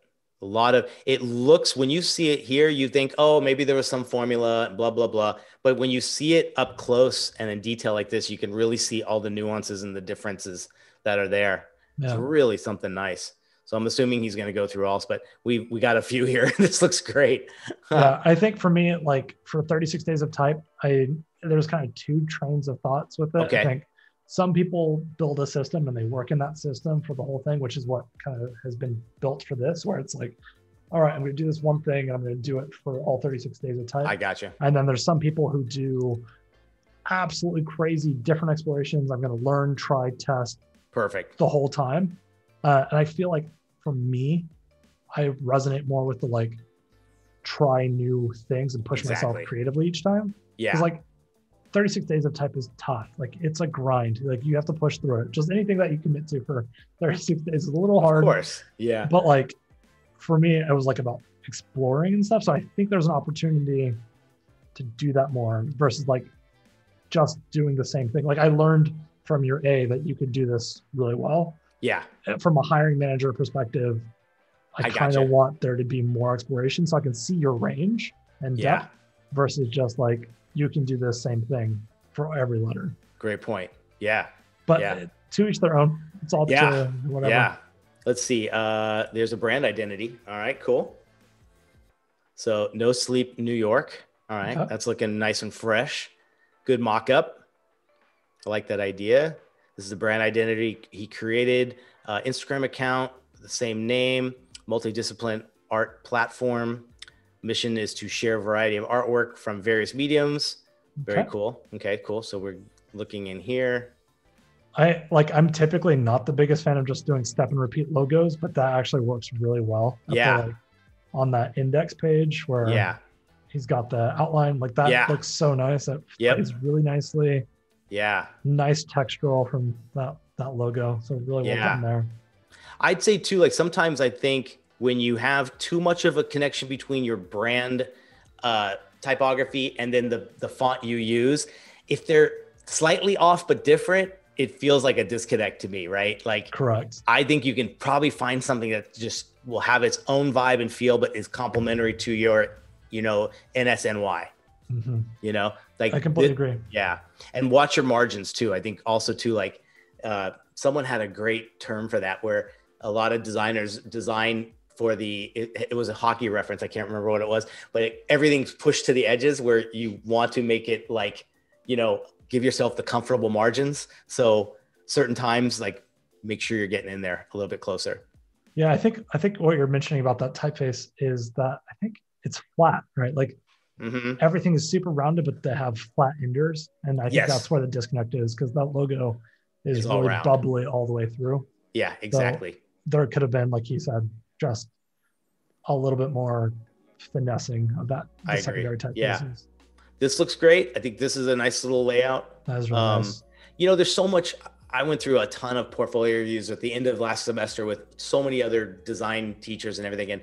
A lot of it looks when you see it here, you think, oh, maybe there was some formula, blah, blah, blah. But when you see it up close and in detail like this, you can really see all the nuances and the differences that are there. It's really something nice. So I'm assuming he's going to go through all, but we we got a few here. this looks great. yeah. I think for me, like for 36 days of type, I there's kind of two trains of thoughts with it. Okay. I think some people build a system and they work in that system for the whole thing, which is what kind of has been built for this, where it's like, all right, I'm going to do this one thing and I'm going to do it for all 36 days of time. I got you. And then there's some people who do absolutely crazy different explorations. I'm going to learn, try, test Perfect. the whole time. Uh, and I feel like for me, I resonate more with the like try new things and push myself creatively each time. Yeah. Because like 36 days of type is tough. Like it's a grind. Like you have to push through it. Just anything that you commit to for 36 days is a little hard. of course. Yeah. But like for me, it was like about exploring and stuff. So I think there's an opportunity to do that more versus like just doing the same thing. Like I learned from your A that you could do this really well. Yeah. From a hiring manager perspective, I, I kind gotcha. of want there to be more exploration so I can see your range and Yeah. depth versus just like you can do the same thing for every letter. Great point. Yeah. But Yeah. to each their own. It's all Yeah. to whatever. Yeah. Let's see. Uh, there's a brand identity. All right, cool. So no sleep, New York. All right, Okay. that's looking nice and fresh. Good mock up. I like that idea. This is the brand identity he created. Uh, Instagram account, the same name, multidiscipline art platform. Mission is to share a variety of artwork from various mediums. Very Okay. cool. Okay, cool. So we're looking in here. I like I'm typically not the biggest fan of just doing step and repeat logos, but that actually works really well. I Yeah. like on that index page where Yeah. he's got the outline, like that Yeah. looks so nice. It Yep. plays really nicely. Yeah. Nice textural from that that logo. So really well Yeah. done there. I'd say too, like sometimes I think when you have too much of a connection between your brand uh, typography and then the the font you use, if they're slightly off but different, it feels like a disconnect to me, right? Like Correct. I think you can probably find something that just will have its own vibe and feel, but is complementary to your, you know, NSNY. hmm You know, like I completely thi- agree. yeah, and watch your margins too. I think also too, like uh, someone had a great term for that, where a lot of designers design for the. It, it was a hockey reference. I can't remember what it was, but it, everything's pushed to the edges where you want to make it like, you know, give yourself the comfortable margins. So certain times, like make sure you're getting in there a little bit closer. Yeah, I think I think what you're mentioning about that typeface is that I think it's flat, right? Like hmm everything is super rounded, but they have flat enders, and I think Yes. that's where the disconnect is because that logo is It's all really round. bubbly all the way through. Yeah, exactly. There could have been, like he said, just a little bit more finessing of that the I agree. secondary typefaces. Yeah. This looks great. I think this is a nice little layout. That is really Um, nice. you know, there's so much. I went through a ton of portfolio reviews at the end of last semester with so many other design teachers and everything. And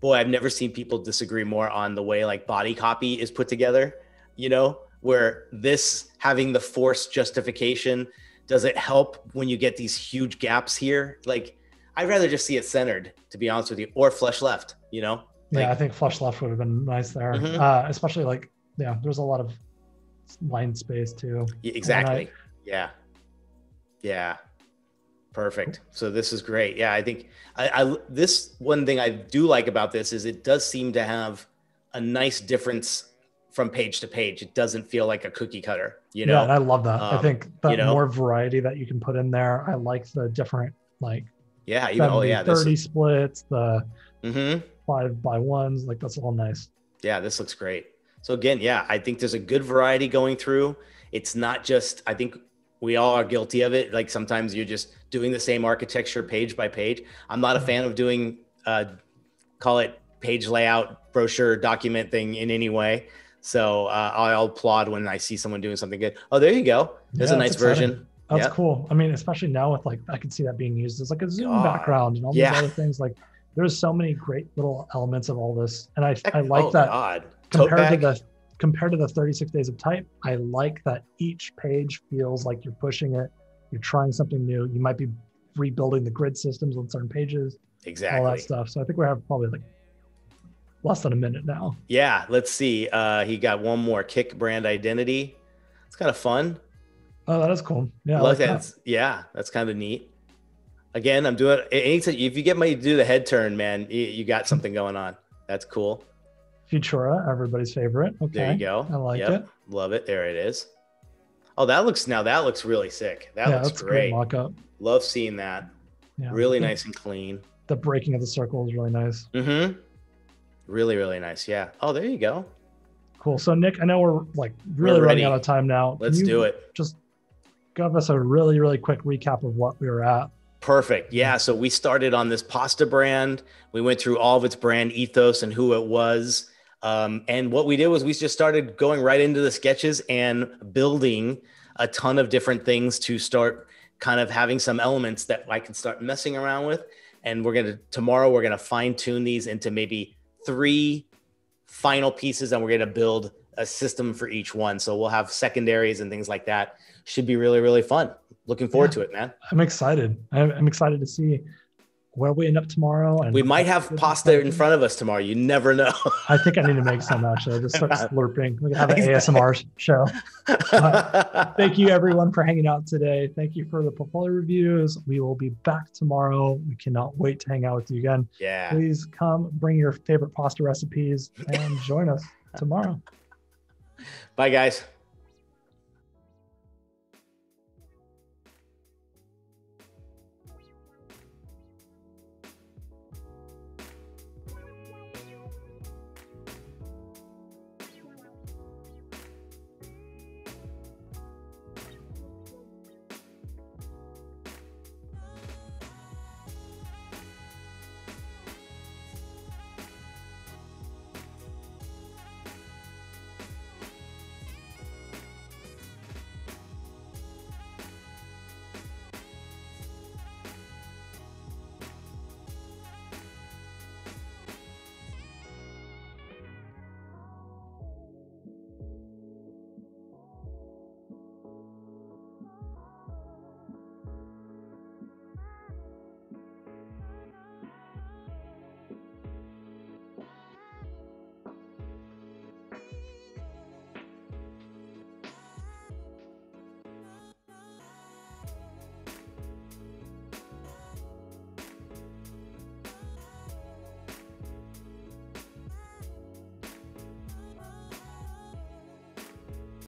boy, I've never seen people disagree more on the way like body copy is put together, you know, where this having the force justification, does it help when you get these huge gaps here? Like, I'd rather just see it centered, to be honest with you, or flush left, you know? yeah, like- I think flush left would have been nice there, Mhm. uh, especially like yeah, there's a lot of line space too. Yeah, exactly. Yeah. Yeah. Perfect. So this is great. Yeah, I think I, I this one thing I do like about this is it does seem to have a nice difference from page to page. It doesn't feel like a cookie cutter, you know. yeah, and I love that. I um, think the you know? more variety that you can put in there. I like the different like yeah, even oh 70, yeah, this 30 splits, the hmm five by ones. Like that's all nice. Yeah, this looks great. So again, yeah, I think there's a good variety going through. It's not just I think we all are guilty of it. Like sometimes you're just doing the same architecture page by page. I'm not a fan of doing uh call it page layout brochure document thing in any way. So uh, I'll applaud when I see someone doing something good. Oh, there you go. There's Yeah, a nice version. That's Yeah. cool. I mean, especially now with like I can see that being used as like a Zoom background and all Yeah. these other things. Like there's so many great little elements of all this, and I I like oh, that God. Tote compared to bag. the compared to the 36 days of type. I like that each page feels like you're pushing it. You're trying something new. You might be rebuilding the grid systems on certain pages, Exactly. all that stuff. So I think we have probably like less than a minute now. Yeah, let's see. Uh, he got one more kick brand identity. It's kind of fun. Oh, that is cool. Yeah, I like that. that. Yeah, that's kind of neat. Again, I'm doing anytime if you get me to do the head turn, man, you, you got something going on. That's cool. Futura, everybody's favorite. Okay. There you go. I like Yep, it. Love it. There it is. Oh, that looks now that looks really sick. That yeah, looks that's great great. mock up. Love seeing that. Yeah. Really nice and clean. The breaking of the circle is really nice. Mm-hmm. Really, really nice. Yeah. Oh, there you go. Cool. So Nick, I know we're like really We're running out of time now. Can Let's do it. Just give us a really, really quick recap of what we were at. Perfect. Yeah. So we started on this pasta brand. We went through all of its brand ethos and who it was. Um, and what we did was we just started going right into the sketches and building a ton of different things to start kind of having some elements that I can start messing around with. And we're going to, tomorrow, we're going to fine tune these into maybe three final pieces and we're going to build a system for each one. So we'll have secondaries and things like that. Should be really, really fun. Looking forward Yeah. to it, man. I'm excited. I'm, I'm excited to see where we end up tomorrow. And we might have pasta in front of us tomorrow. You never know. I think I need to make some actually. I Just start slurping. We can have an ASMR show. Uh, thank you everyone for hanging out today. Thank you for the portfolio reviews. We will be back tomorrow. We cannot wait to hang out with you again. Yeah. Please come bring your favorite pasta recipes and join us tomorrow. Bye guys.